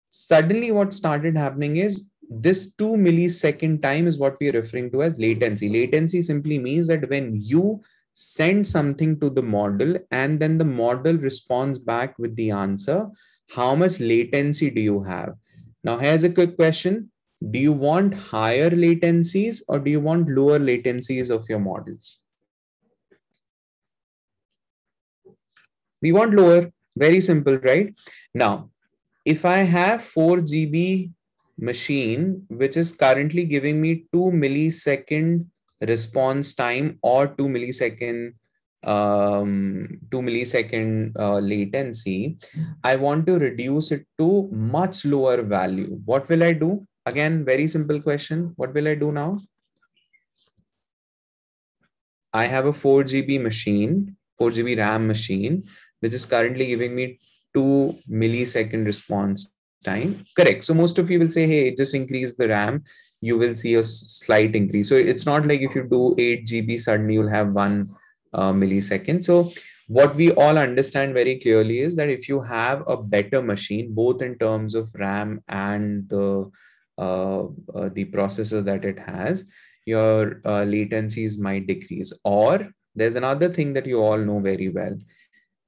suddenly what started happening is this two millisecond time is what we are referring to as latency. Latency simply means that when you send something to the model and then the model responds back with the answer, how much latency do you have? Now, here's a quick question. Do you want higher latencies or do you want lower latencies of your models? We want lower. Very simple, right? Now, if I have 4 GB machine, which is currently giving me 2 millisecond response time or 2 millisecond um 2 millisecond uh, latency. I want to reduce it to much lower value. What will i do? Again very simple question. What will i do now? I have a 4 gb machine 4 gb ram machine which is currently giving me 2 millisecond response time. Correct. So most of you will say hey just increase the ram. You will see a slight increase. So it's not like if you do 8 gb suddenly you'll have 1 uh, millisecond. So what we all understand very clearly is that if you have a better machine both in terms of ram and the uh, uh, the processor that it has your uh, latencies might decrease. Or there's another thing that you all know very well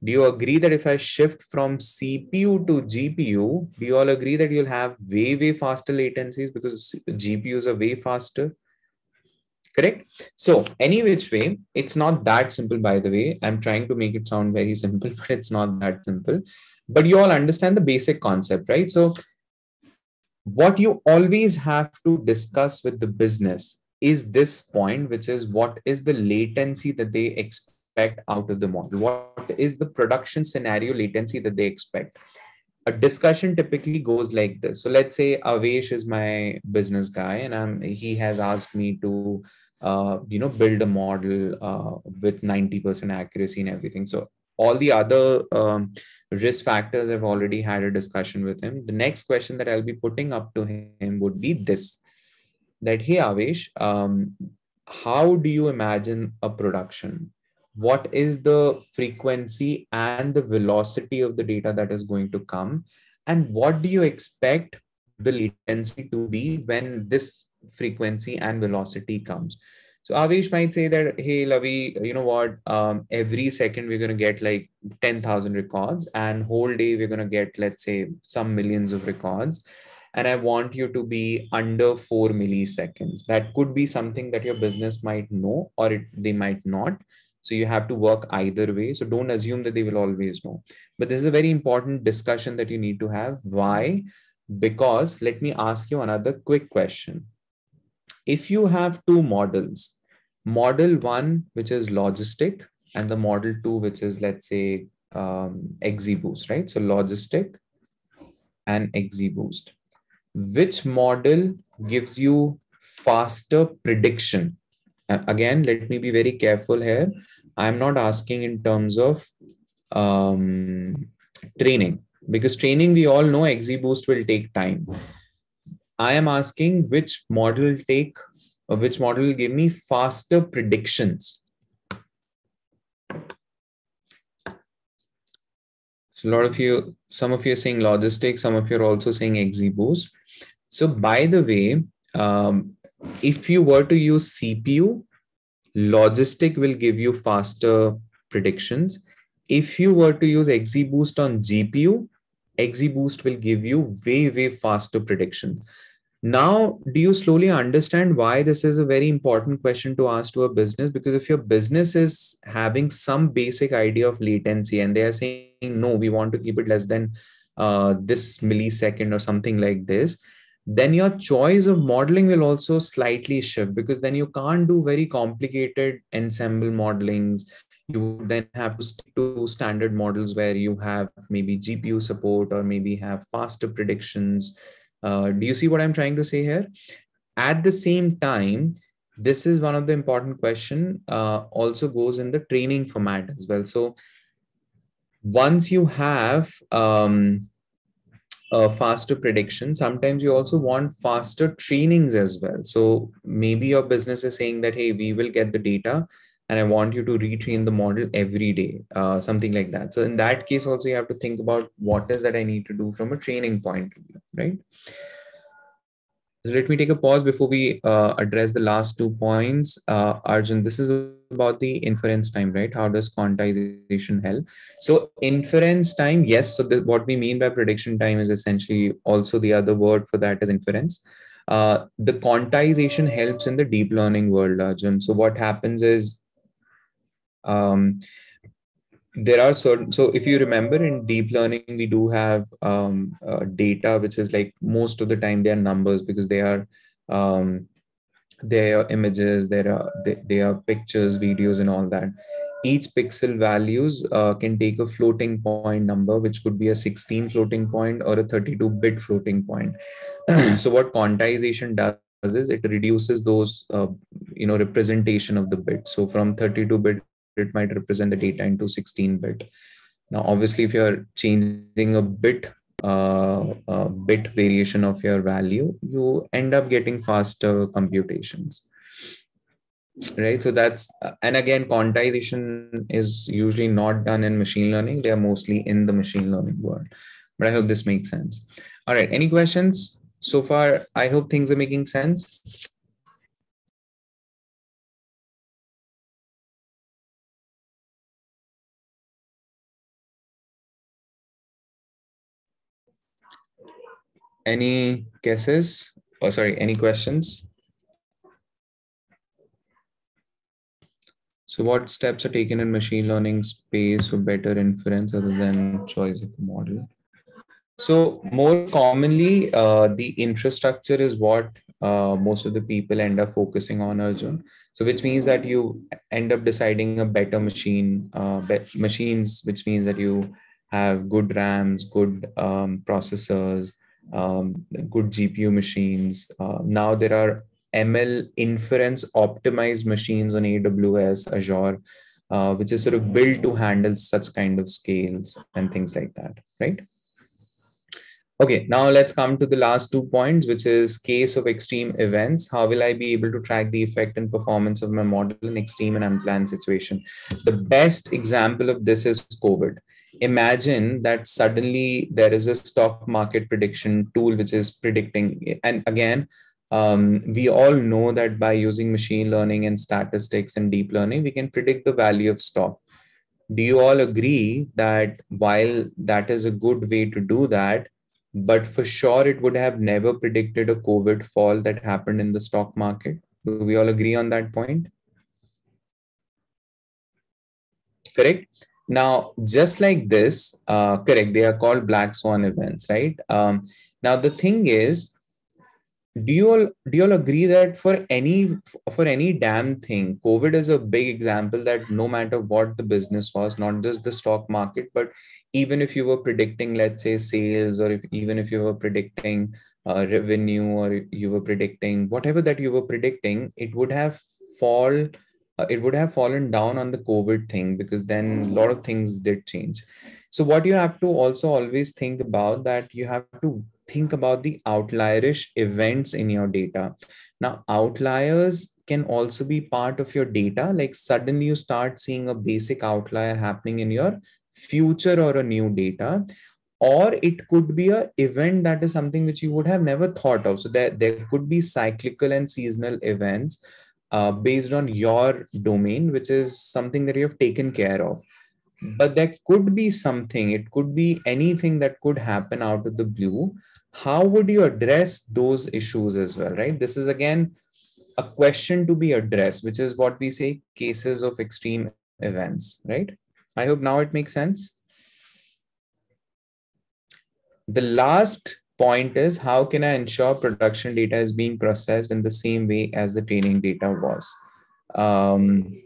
do you agree that if I shift from CPU to GPU, do you all agree that you'll have way, way faster latencies because GPUs are way faster? Correct? So any which way, it's not that simple, by the way. I'm trying to make it sound very simple, but it's not that simple. But you all understand the basic concept, right? So what you always have to discuss with the business is this point, which is what is the latency that they expect expect out of the model? What is the production scenario latency that they expect? A discussion typically goes like this. So let's say Avesh is my business guy, and I'm, he has asked me to, uh, you know, build a model uh, with 90% accuracy and everything. So all the other um, risk factors I've already had a discussion with him. The next question that I'll be putting up to him would be this: that hey Avesh, um, how do you imagine a production? What is the frequency and the velocity of the data that is going to come and what do you expect the latency to be when this frequency and velocity comes so avish might say that, hey, Lavi, you know what? Um, every second we're going to get like 10,000 records, and whole day we're going to get, let's say, some millions of records. And I want you to be under four milliseconds. That could be something that your business might know, or it, they might not. So you have to work either way. So don't assume that they will always know. But this is a very important discussion that you need to have. Why? Because let me ask you another quick question. If you have two models, model one, which is logistic, and the model two, which is, let's say, um, XGBoost, right? So logistic and XGBoost. Which model gives you faster prediction again let me be very careful here. I'm not asking in terms of um, training because training we all know xgboost will take time. I am asking which model take or which model will give me faster predictions. So a lot of you some of you are saying logistics some of you are also saying xgboost so by the way um, if you were to use CPU, Logistic will give you faster predictions. If you were to use XGBoost on GPU, XGBoost will give you way, way faster prediction. Now, do you slowly understand why this is a very important question to ask to a business? Because if your business is having some basic idea of latency and they are saying, no, we want to keep it less than uh, this millisecond or something like this, then your choice of modeling will also slightly shift because then you can't do very complicated ensemble modelings. You then have to stick to standard models where you have maybe gpu support or maybe have faster predictions. Uh, do you see what i'm trying to say here? At the same time this is one of the important question uh, also goes in the training format as well. So once you have um, uh, faster prediction, sometimes you also want faster trainings as well. So maybe your business is saying that, hey, we will get the data and I want you to retrain the model every day, uh, something like that. So in that case, also you have to think about what is that I need to do from a training point of view, right? Let me take a pause before we uh, address the last two points. Uh, Arjun, this is about the inference time, right? How does quantization help? So inference time, yes. So the, what we mean by prediction time is essentially also the other word for that is inference. Uh, the quantization helps in the deep learning world, Arjun. So what happens is um, there are certain so if you remember in deep learning we do have um, uh, data which is like most of the time they are numbers because they are um, they are images there are they, they are pictures videos and all that. Each pixel values uh, can take a floating point number which could be a 16 floating point or a 32 bit floating point. So what quantization does is it reduces those uh, you know representation of the bit. So from 32 bit it might represent the data into 16 bit. Now, obviously, if you're changing a bit, uh, a bit variation of your value, you end up getting faster computations. Right. So that's, and again, quantization is usually not done in machine learning. They are mostly in the machine learning world. But I hope this makes sense. All right. Any questions so far? I hope things are making sense. Any guesses? Oh, sorry, any questions? So what steps are taken in machine learning space for better inference other than choice of the model? So more commonly, uh, the infrastructure is what uh, most of the people end up focusing on, Arjun. So which means that you end up deciding a better machine, uh, be- machines, which means that you have good RAMs, good um, processors, um, good GPU machines. Uh, now there are ML inference optimized machines on AWS, Azure, uh, which is sort of built to handle such kind of scales and things like that, right? Okay, now let's come to the last two points, which is case of extreme events. How will I be able to track the effect and performance of my model in extreme and unplanned situation? The best example of this is COVID imagine that suddenly there is a stock market prediction tool which is predicting and again um, we all know that by using machine learning and statistics and deep learning we can predict the value of stock. Do you all agree that while that is a good way to do that but for sure it would have never predicted a covid fall that happened in the stock market? Do we all agree on that point? Correct now, just like this, uh, correct, they are called black swan events, right? Um, now, the thing is, do you all do you all agree that for any for any damn thing, COVID is a big example that no matter what the business was, not just the stock market, but even if you were predicting, let's say, sales, or if, even if you were predicting uh, revenue, or you were predicting whatever that you were predicting, it would have fall uh, it would have fallen down on the COVID thing because then a lot of things did change. So what you have to also always think about that you have to think about the outlierish events in your data. Now outliers can also be part of your data. Like suddenly you start seeing a basic outlier happening in your future or a new data or it could be a event that is something which you would have never thought of so there, there could be cyclical and seasonal events uh, based on your domain, which is something that you have taken care of. But there could be something, it could be anything that could happen out of the blue. How would you address those issues as well, right? This is again a question to be addressed, which is what we say cases of extreme events, right? I hope now it makes sense. The last point is how can I ensure production data is being processed in the same way as the training data was? Um,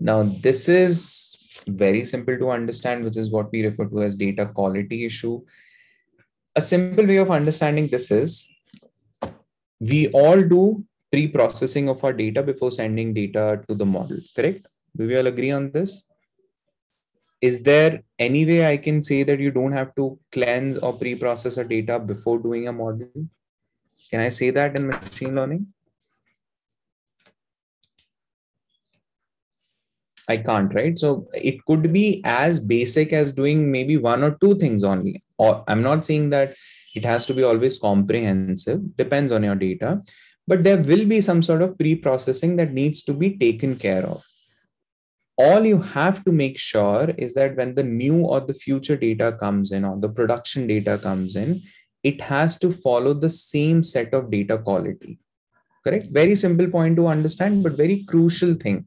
now, this is very simple to understand, which is what we refer to as data quality issue. A simple way of understanding this is we all do pre-processing of our data before sending data to the model, correct? Do we all agree on this? Is there any way I can say that you don't have to cleanse or pre-process a data before doing a model? Can I say that in machine learning? I can't, right? So it could be as basic as doing maybe one or two things only. Or I'm not saying that it has to be always comprehensive, depends on your data, but there will be some sort of pre-processing that needs to be taken care of all you have to make sure is that when the new or the future data comes in or the production data comes in it has to follow the same set of data quality. Correct? Very simple point to understand but very crucial thing.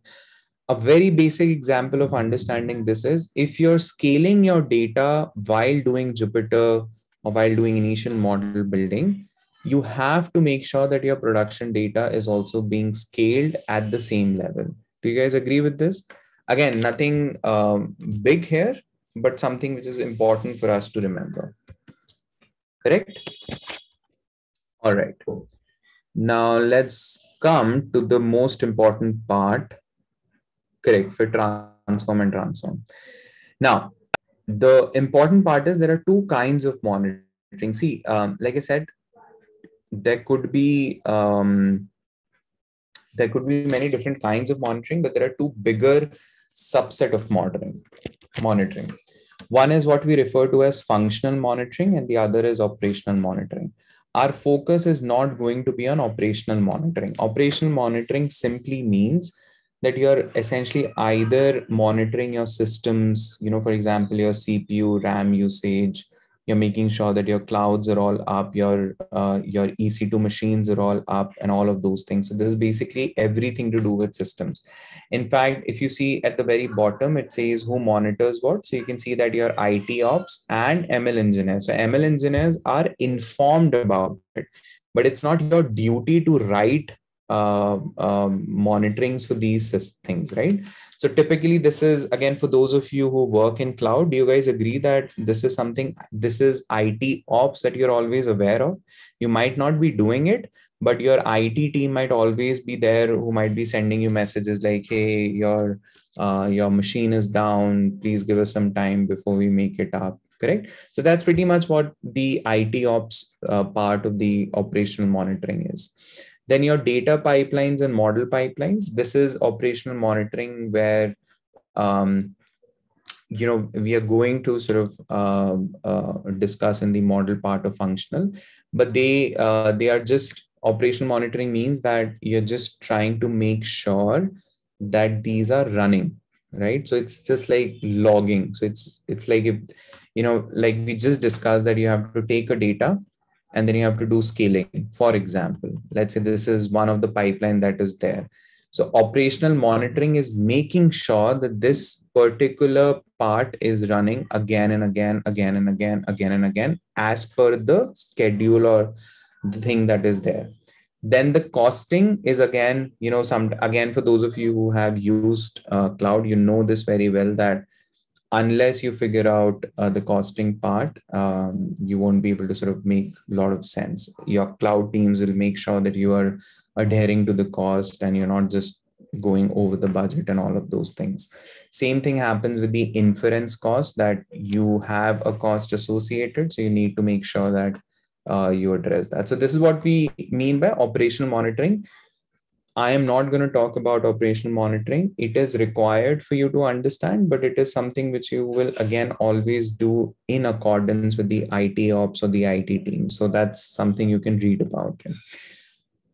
A very basic example of understanding this is if you're scaling your data while doing jupyter or while doing initial model building you have to make sure that your production data is also being scaled at the same level. Do you guys agree with this again nothing um, big here but something which is important for us to remember. Correct? All right. Now let's come to the most important part. Correct for transform and transform. Now the important part is there are two kinds of monitoring. See um, like i said there could be um, there could be many different kinds of monitoring but there are two bigger subset of monitoring. monitoring. One is what we refer to as functional monitoring, and the other is operational monitoring. Our focus is not going to be on operational monitoring. Operational monitoring simply means that you're essentially either monitoring your systems, you know, for example, your CPU, RAM usage, you're making sure that your clouds are all up your uh, your ec2 machines are all up and all of those things. So this is basically everything to do with systems. In fact if you see at the very bottom it says who monitors what. So you can see that your it ops and ml engineers. So ml engineers are informed about it but it's not your duty to write uh, um, monitorings for these things, right? So typically, this is again for those of you who work in cloud. Do you guys agree that this is something? This is IT ops that you're always aware of. You might not be doing it, but your IT team might always be there, who might be sending you messages like, "Hey, your uh, your machine is down. Please give us some time before we make it up." Correct. So that's pretty much what the IT ops uh, part of the operational monitoring is. Then your data pipelines and model pipelines. This is operational monitoring where um, you know we are going to sort of uh, uh, discuss in the model part of functional, but they uh, they are just operational monitoring means that you're just trying to make sure that these are running right? So it's just like logging. So it's it's like if you know like we just discussed that you have to take a data and then you have to do scaling. For example let's say this is one of the pipeline that is there. So operational monitoring is making sure that this particular part is running again and again again and again again and again as per the schedule or the thing that is there. Then the costing is again you know some again for those of you who have used uh, cloud you know this very well that unless you figure out uh, the costing part, um, you won't be able to sort of make a lot of sense. Your cloud teams will make sure that you are adhering to the cost and you're not just going over the budget and all of those things. Same thing happens with the inference cost that you have a cost associated. So you need to make sure that uh, you address that. So this is what we mean by operational monitoring. I am not going to talk about operational monitoring. It is required for you to understand, but it is something which you will again always do in accordance with the IT ops or the IT team. So that's something you can read about.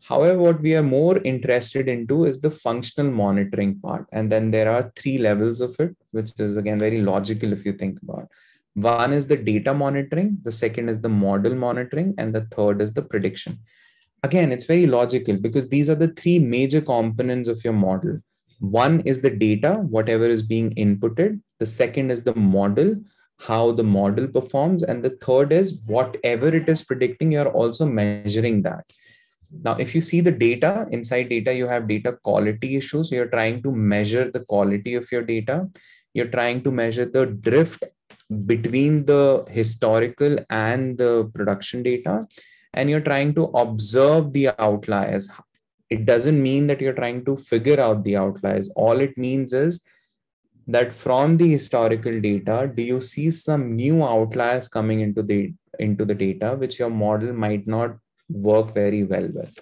However, what we are more interested into is the functional monitoring part. And then there are three levels of it, which is again very logical if you think about. One is the data monitoring, the second is the model monitoring, and the third is the prediction again it's very logical because these are the three major components of your model. One is the data whatever is being inputted. The second is the model how the model performs. And the third is whatever it is predicting you're also measuring that. Now if you see the data inside data you have data quality issues. So you're trying to measure the quality of your data. You're trying to measure the drift between the historical and the production data and you're trying to observe the outliers it doesn't mean that you're trying to figure out the outliers all it means is that from the historical data, do you see some new outliers coming into the into the data which your model might not work very well with?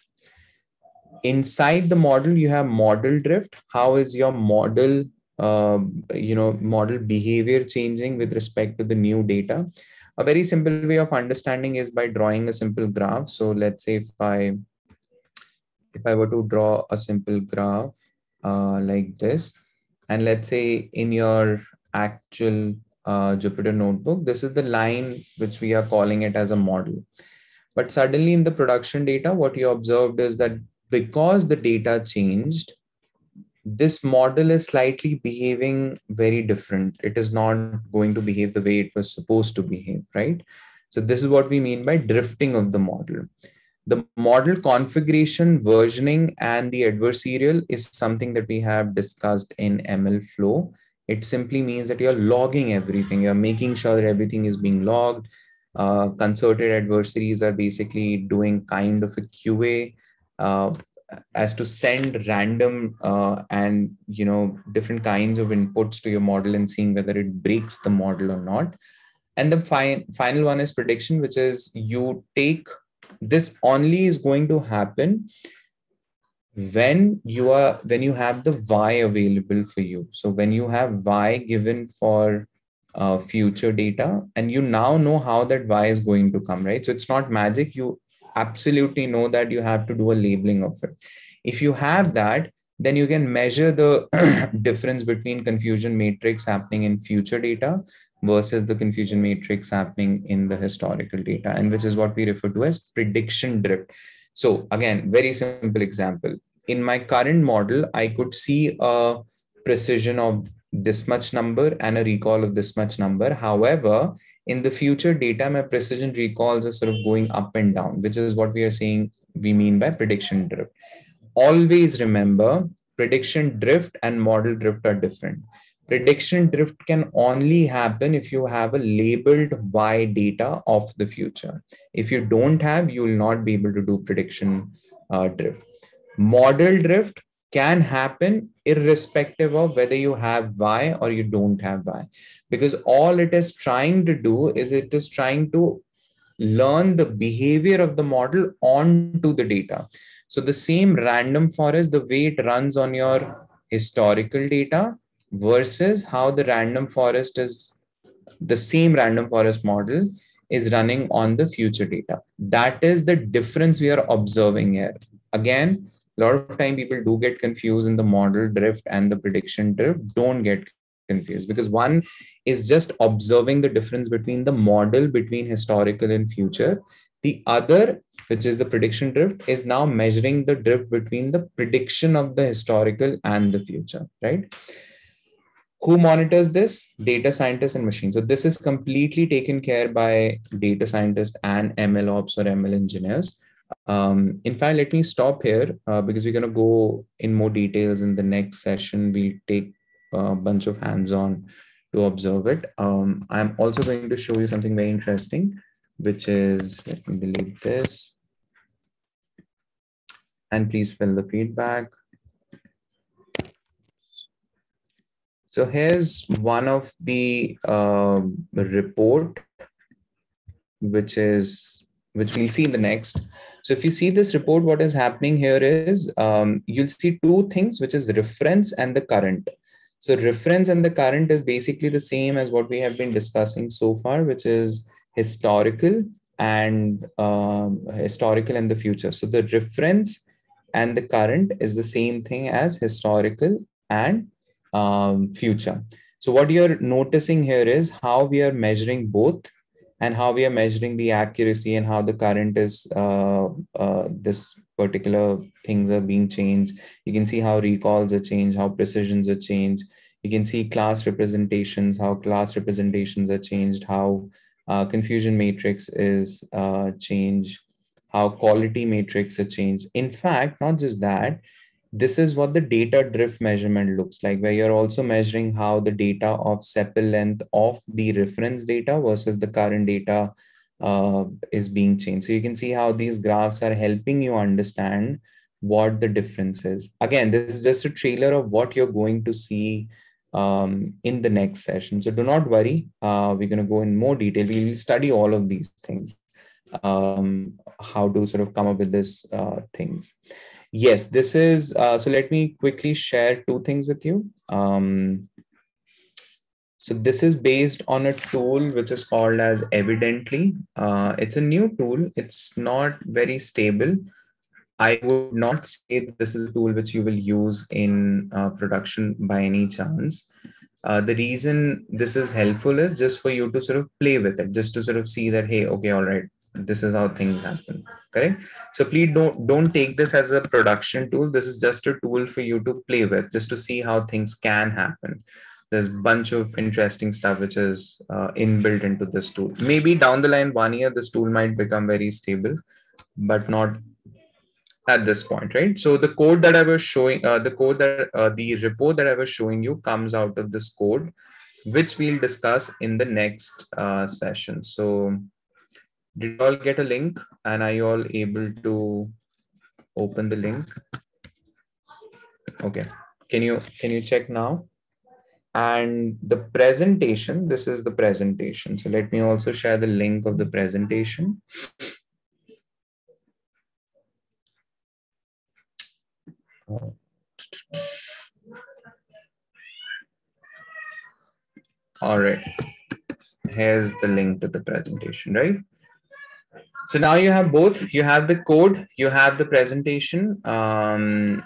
Inside the model, you have model drift. How is your model, uh, you know, model behavior changing with respect to the new data? A very simple way of understanding is by drawing a simple graph. So let's say if I if I were to draw a simple graph uh, like this, and let's say in your actual uh, Jupyter notebook, this is the line which we are calling it as a model. But suddenly in the production data, what you observed is that because the data changed, this model is slightly behaving very different. It is not going to behave the way it was supposed to behave, right? So this is what we mean by drifting of the model. The model configuration, versioning, and the adversarial is something that we have discussed in MLflow. It simply means that you're logging everything. You're making sure that everything is being logged. Uh, concerted adversaries are basically doing kind of a QA uh, as to send random uh, and you know different kinds of inputs to your model and seeing whether it breaks the model or not. And the fi- final one is prediction, which is you take this only is going to happen when you are when you have the y available for you. So when you have y given for uh, future data and you now know how that y is going to come right? So it's not magic. You absolutely know that you have to do a labeling of it if you have that then you can measure the difference between confusion matrix happening in future data versus the confusion matrix happening in the historical data, and which is what we refer to as prediction drift. So again, very simple example. In my current model, I could see a precision of this much number and a recall of this much number. However, in the future data, my precision recalls are sort of going up and down, which is what we are saying we mean by prediction drift. Always remember prediction drift and model drift are different. Prediction drift can only happen if you have a labeled y data of the future. If you don't have you will not be able to do prediction uh, drift. Model drift can happen irrespective of whether you have y or you don't have y because all it is trying to do is it is trying to learn the behavior of the model onto the data so the same random forest the way it runs on your historical data versus how the random forest is the same random forest model is running on the future data. That is the difference we are observing here. Again, a lot of time people do get confused in the model drift and the prediction drift. Don't get confused because one is just observing the difference between the model between historical and future. The other, which is the prediction drift, is now measuring the drift between the prediction of the historical and the future, right? who monitors this data scientists and machines so this is completely taken care by data scientists and ml ops or ml engineers um, in fact let me stop here uh, because we're going to go in more details in the next session. We'll take a bunch of hands-on to observe it. Um, i'm also going to show you something very interesting which is let me delete this. And please fill the feedback. So here's one of the uh, report, which is which we'll see in the next. So if you see this report, what is happening here is um, you'll see two things, which is reference and the current. So reference and the current is basically the same as what we have been discussing so far, which is historical and um, historical and the future. So the reference and the current is the same thing as historical and um, future. So what you're noticing here is how we are measuring both and how we are measuring the accuracy and how the current is uh, uh, this particular things are being changed. You can see how recalls are changed, how precisions are changed. You can see class representations, how class representations are changed, how uh, confusion matrix is uh, changed, how quality matrix are changed. In fact, not just that, this is what the data drift measurement looks like, where you're also measuring how the data of sepal length of the reference data versus the current data uh, is being changed. So you can see how these graphs are helping you understand what the difference is. Again, this is just a trailer of what you're going to see um, in the next session. So do not worry. Uh, we're going to go in more detail. We will study all of these things, um, how to sort of come up with this uh, things. Yes, this is, uh, so let me quickly share two things with you. Um, so this is based on a tool which is called as Evidently. Uh, it's a new tool. It's not very stable. I would not say this is a tool which you will use in uh, production by any chance. Uh, the reason this is helpful is just for you to sort of play with it, just to sort of see that, hey, okay, all right, this is how things happen. Correct. So please don't don't take this as a production tool. This is just a tool for you to play with, just to see how things can happen. There's a bunch of interesting stuff which is uh, inbuilt into this tool. Maybe down the line, one year, this tool might become very stable, but not at this point, right? So the code that I was showing, uh, the code that uh, the report that I was showing you comes out of this code, which we'll discuss in the next uh, session. So did you all get a link and are you all able to open the link? Okay, can you can you check now? And the presentation, this is the presentation. So let me also share the link of the presentation. All right. Here's the link to the presentation, right? So now you have both. You have the code, you have the presentation. Um,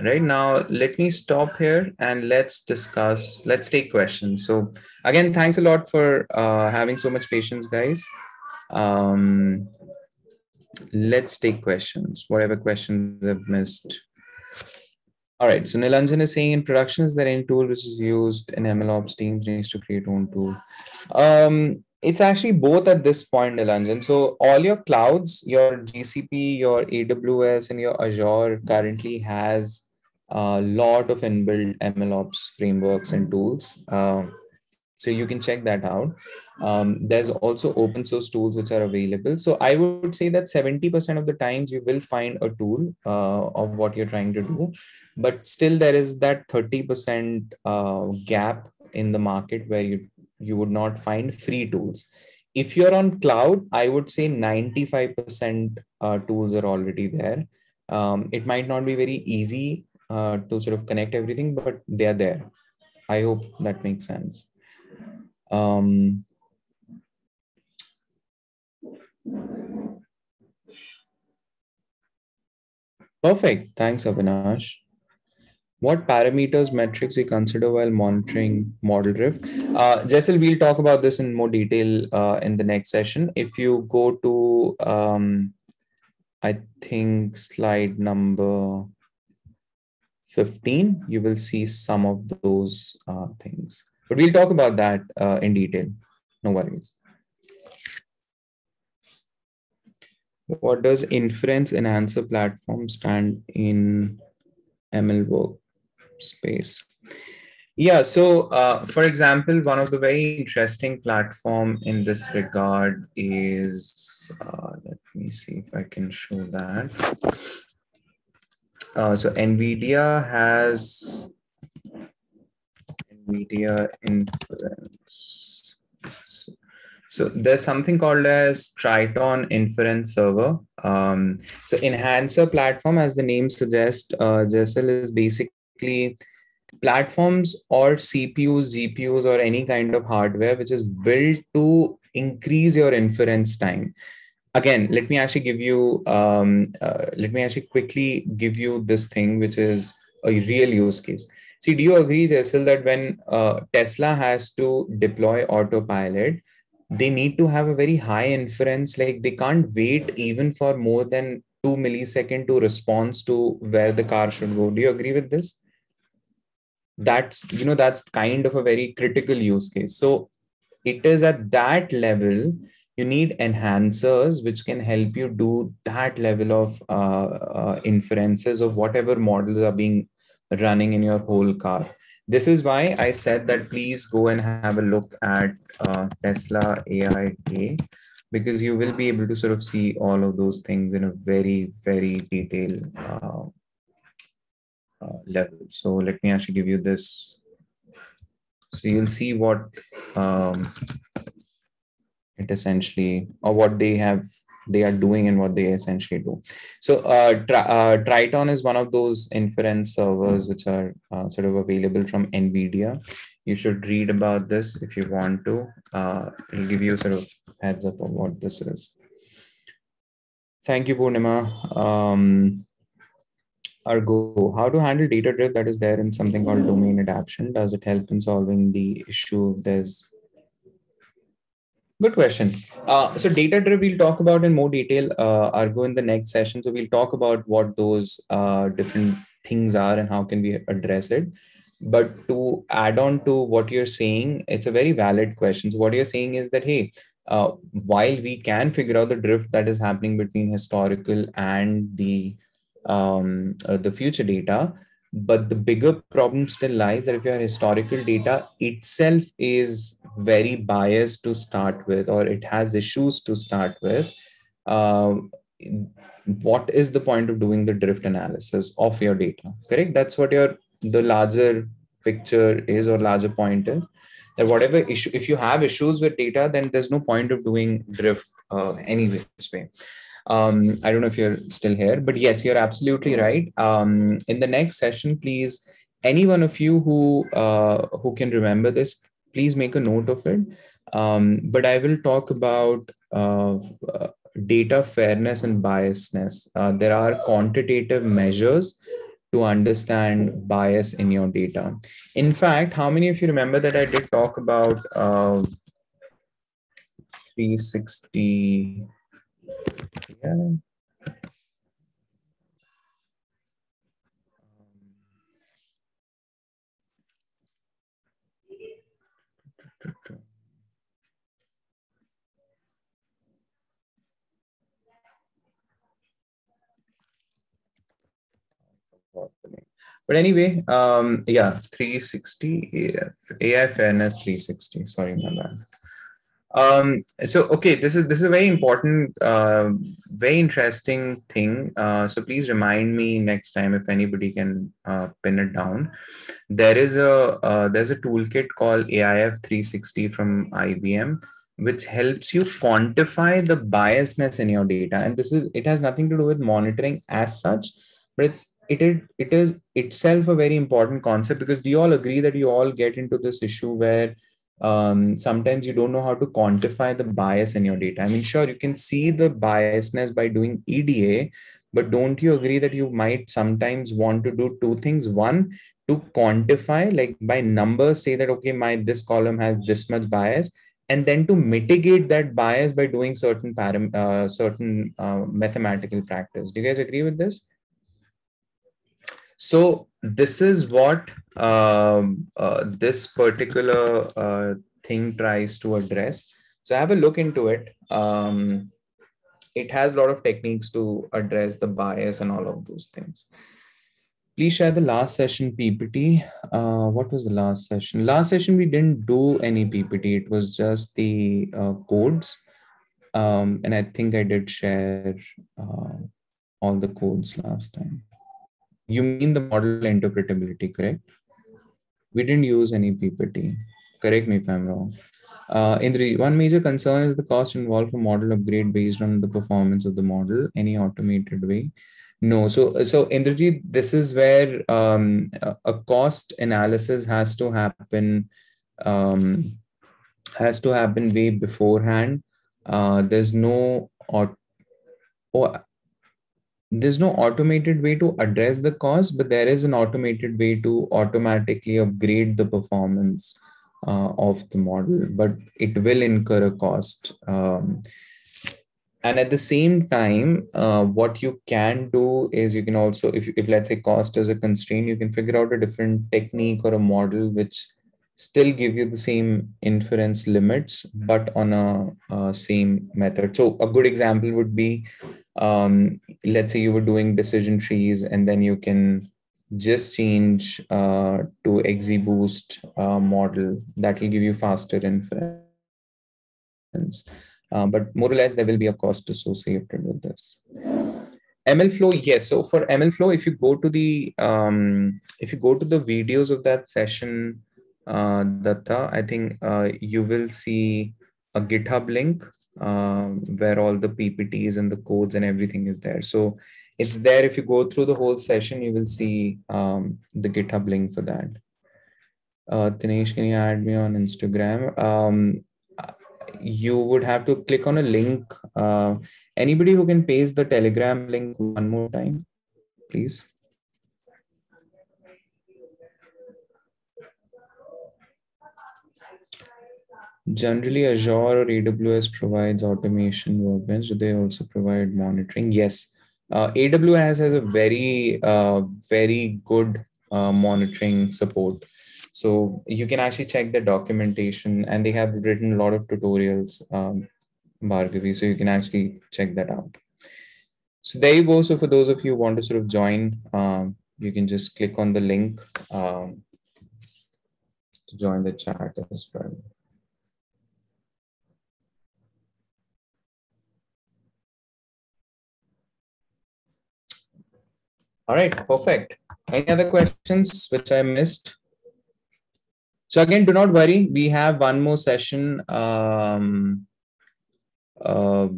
right now, let me stop here and let's discuss, let's take questions. So again, thanks a lot for uh, having so much patience, guys. Um, let's take questions, whatever questions I've missed. All right, so Nilanjan is saying in production, is there any tool which is used in MLOps teams needs to create own tool? Um, it's actually both at this point, Nilanjan. So all your clouds, your GCP, your AWS, and your Azure currently has a lot of inbuilt MLOps frameworks and tools. Um, so you can check that out. Um, there's also open source tools which are available. So I would say that 70% of the times you will find a tool uh, of what you're trying to do, but still there is that 30% uh, gap in the market where you, you would not find free tools. If you're on cloud, I would say 95% uh, tools are already there. Um, it might not be very easy uh, to sort of connect everything, but they are there. I hope that makes sense. Um, Perfect. Thanks, Avinash. What parameters, metrics we consider while monitoring model drift? Uh, Jessel, we'll talk about this in more detail uh, in the next session. If you go to, um, I think, slide number 15, you will see some of those uh, things. But we'll talk about that uh, in detail. No worries. What does inference enhancer platform stand in ML workspace? Yeah, so uh, for example, one of the very interesting platform in this regard is, uh, let me see if I can show that. Uh, so NVIDIA has NVIDIA inference. So, so there's something called as Triton Inference Server. Um, so Enhancer platform, as the name suggests, uh, JSL is basically platforms or CPUs, GPUs, or any kind of hardware which is built to increase your inference time. Again, let me actually give you, um, uh, let me actually quickly give you this thing, which is a real use case. See, do you agree, Jessel, that when uh, Tesla has to deploy autopilot, they need to have a very high inference, like they can't wait even for more than two millisecond to respond to where the car should go. Do you agree with this? That's, you know, that's kind of a very critical use case. So it is at that level you need enhancers which can help you do that level of uh, uh, inferences of whatever models are being running in your whole car. This is why I said that please go and have a look at uh, Tesla AI Day because you will be able to sort of see all of those things in a very, very detailed uh, level. So let me actually give you this. So you'll see what um, it essentially, or what they have, they are doing and what they essentially do. So uh, uh, Triton is one of those inference servers which are uh, sort of available from NVIDIA. You should read about this if you want to. Uh, it'll give you sort of heads up on what this is. Thank you, Purnima. Um, Argo, how to handle data drift that is there in something called domain adaptation? Does it help in solving the issue if there's Good question. Uh, so data drift we'll talk about in more detail, uh, Argo, in the next session. So we'll talk about what those uh, different things are and how can we address it. But to add on to what you're saying, it's a very valid question. So what you're saying is that, hey, uh, while we can figure out the drift that is happening between historical and the um, uh, the future data, but the bigger problem still lies that if your historical data itself is very biased to start with, or it has issues to start with, uh, what is the point of doing the drift analysis of your data? Correct. That's what your the larger picture is or larger point is that whatever issue, if you have issues with data, then there's no point of doing drift uh, anyway. Um, I don't know if you're still here, but yes, you're absolutely right. Um, in the next session, please, any one of you who uh, who can remember this, please make a note of it. Um, but I will talk about uh, uh, data fairness and biasness. Uh, there are quantitative measures to understand bias in your data. In fact, how many of you remember that I did talk about uh, 360? Yeah. But anyway, um, yeah, 360 AI fairness 360. Sorry, my bad. Um, so okay, this is this is a very important, uh, very interesting thing. Uh, so please remind me next time if anybody can uh, pin it down. There is a uh, there's a toolkit called AIF 360 from IBM, which helps you quantify the biasness in your data. And this is it has nothing to do with monitoring as such, but it's it is it is itself a very important concept because do you all agree that you all get into this issue where um, sometimes you don't know how to quantify the bias in your data. I mean, sure, you can see the biasness by doing EDA, but don't you agree that you might sometimes want to do two things? One, to quantify, like by numbers, say that, okay, my this column has this much bias, and then to mitigate that bias by doing certain param, uh, certain uh, mathematical practice. Do you guys agree with this? So this is what um, uh, this particular uh, thing tries to address. So have a look into it. Um, it has a lot of techniques to address the bias and all of those things. Please share the last session PPT. Uh, what was the last session? Last session, we didn't do any PPT. It was just the uh, codes. Um, and I think I did share uh, all the codes last time. You mean the model interpretability, correct? We didn't use any PPT. Correct me if I'm wrong. Uh, Indri, one major concern is the cost involved for model upgrade based on the performance of the model. Any automated way? No. So, so Indrajit, this is where um, a cost analysis has to happen. Um, has to happen way beforehand. Uh, there's no or oh, there's no automated way to address the cost, but there is an automated way to automatically upgrade the performance uh, of the model, but it will incur a cost. Um, and at the same time, uh, what you can do is you can also, if, if let's say cost is a constraint, you can figure out a different technique or a model which still give you the same inference limits, but on a, a same method. So a good example would be um, let's say you were doing decision trees and then you can just change uh, to XGBoost uh, model that will give you faster inference. Uh, but more or less, there will be a cost associated with this. MLflow, yes. So for MLflow, if you go to the um, if you go to the videos of that session, uh, Datta, I think uh, you will see a GitHub link um, where all the PPTs and the codes and everything is there. So it's there. If you go through the whole session, you will see um, the GitHub link for that. Uh, Dinesh, can you add me on Instagram? Um, you would have to click on a link. Uh, anybody who can paste the Telegram link one more time, please. Generally, Azure or AWS provides automation workbench. Do they also provide monitoring? Yes. Uh, AWS has a very, uh, very good uh, monitoring support. So you can actually check the documentation and they have written a lot of tutorials, um, Bhargavi, so you can actually check that out. So there you go. So for those of you who want to sort of join, um, you can just click on the link um, to join the chat as well. All right, perfect. Any other questions which I missed? So again, do not worry. We have one more session. Um, uh,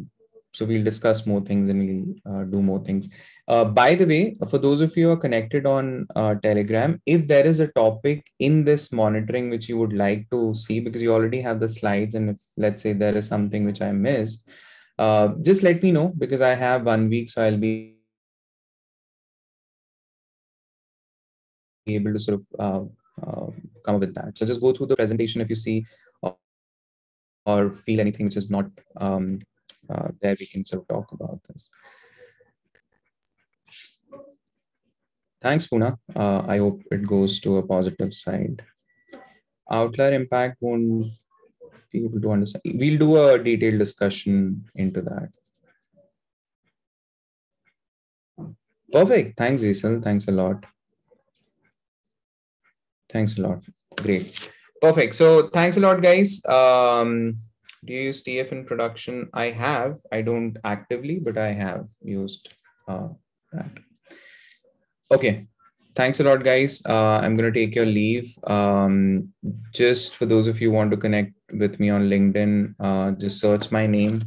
so we'll discuss more things and we'll uh, do more things. Uh, by the way, for those of you who are connected on uh, Telegram, if there is a topic in this monitoring which you would like to see, because you already have the slides, and if let's say there is something which I missed, uh, just let me know because I have one week, so I'll be able to sort of uh, uh, come up with that. So just go through the presentation if you see or, or feel anything which is not um, uh, there, we can sort of talk about this. Thanks, Puna. I hope it goes to a positive side. Outlier impact won't be able to understand. We'll do a detailed discussion into that. Perfect. Thanks, Isel. Thanks a lot. Thanks a lot. Great. Perfect. So thanks a lot, guys. Um, do you use TF in production? I have. I don't actively, but I have used uh, that. Okay. Thanks a lot, guys. Uh, I'm going to take your leave. Um, just for those of you who want to connect with me on LinkedIn, uh, just search my name.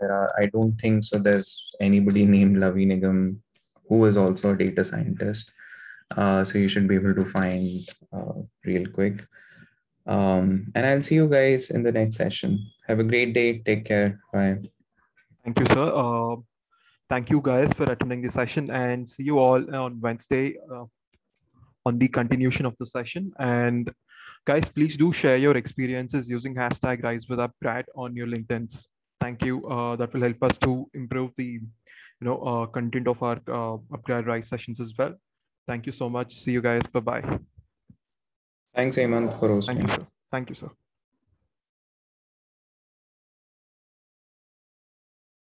There are, I don't think so. There's anybody named Lavi Nigam who is also a data scientist. Uh, so you should be able to find uh, real quick. Um, and I'll see you guys in the next session. Have a great day. Take care. Bye. Thank you, sir. Uh, thank you guys for attending the session and see you all on Wednesday uh, on the continuation of the session. And guys, please do share your experiences using hashtag Rise with Upgrad on your LinkedIn's. Thank you. Uh, that will help us to improve the you know content of our uh, Upgrad Rise sessions as well. Thank you so much. See you guys. Bye bye. Thanks, Hemant, for hosting. Thank you, sir. Thank you, sir.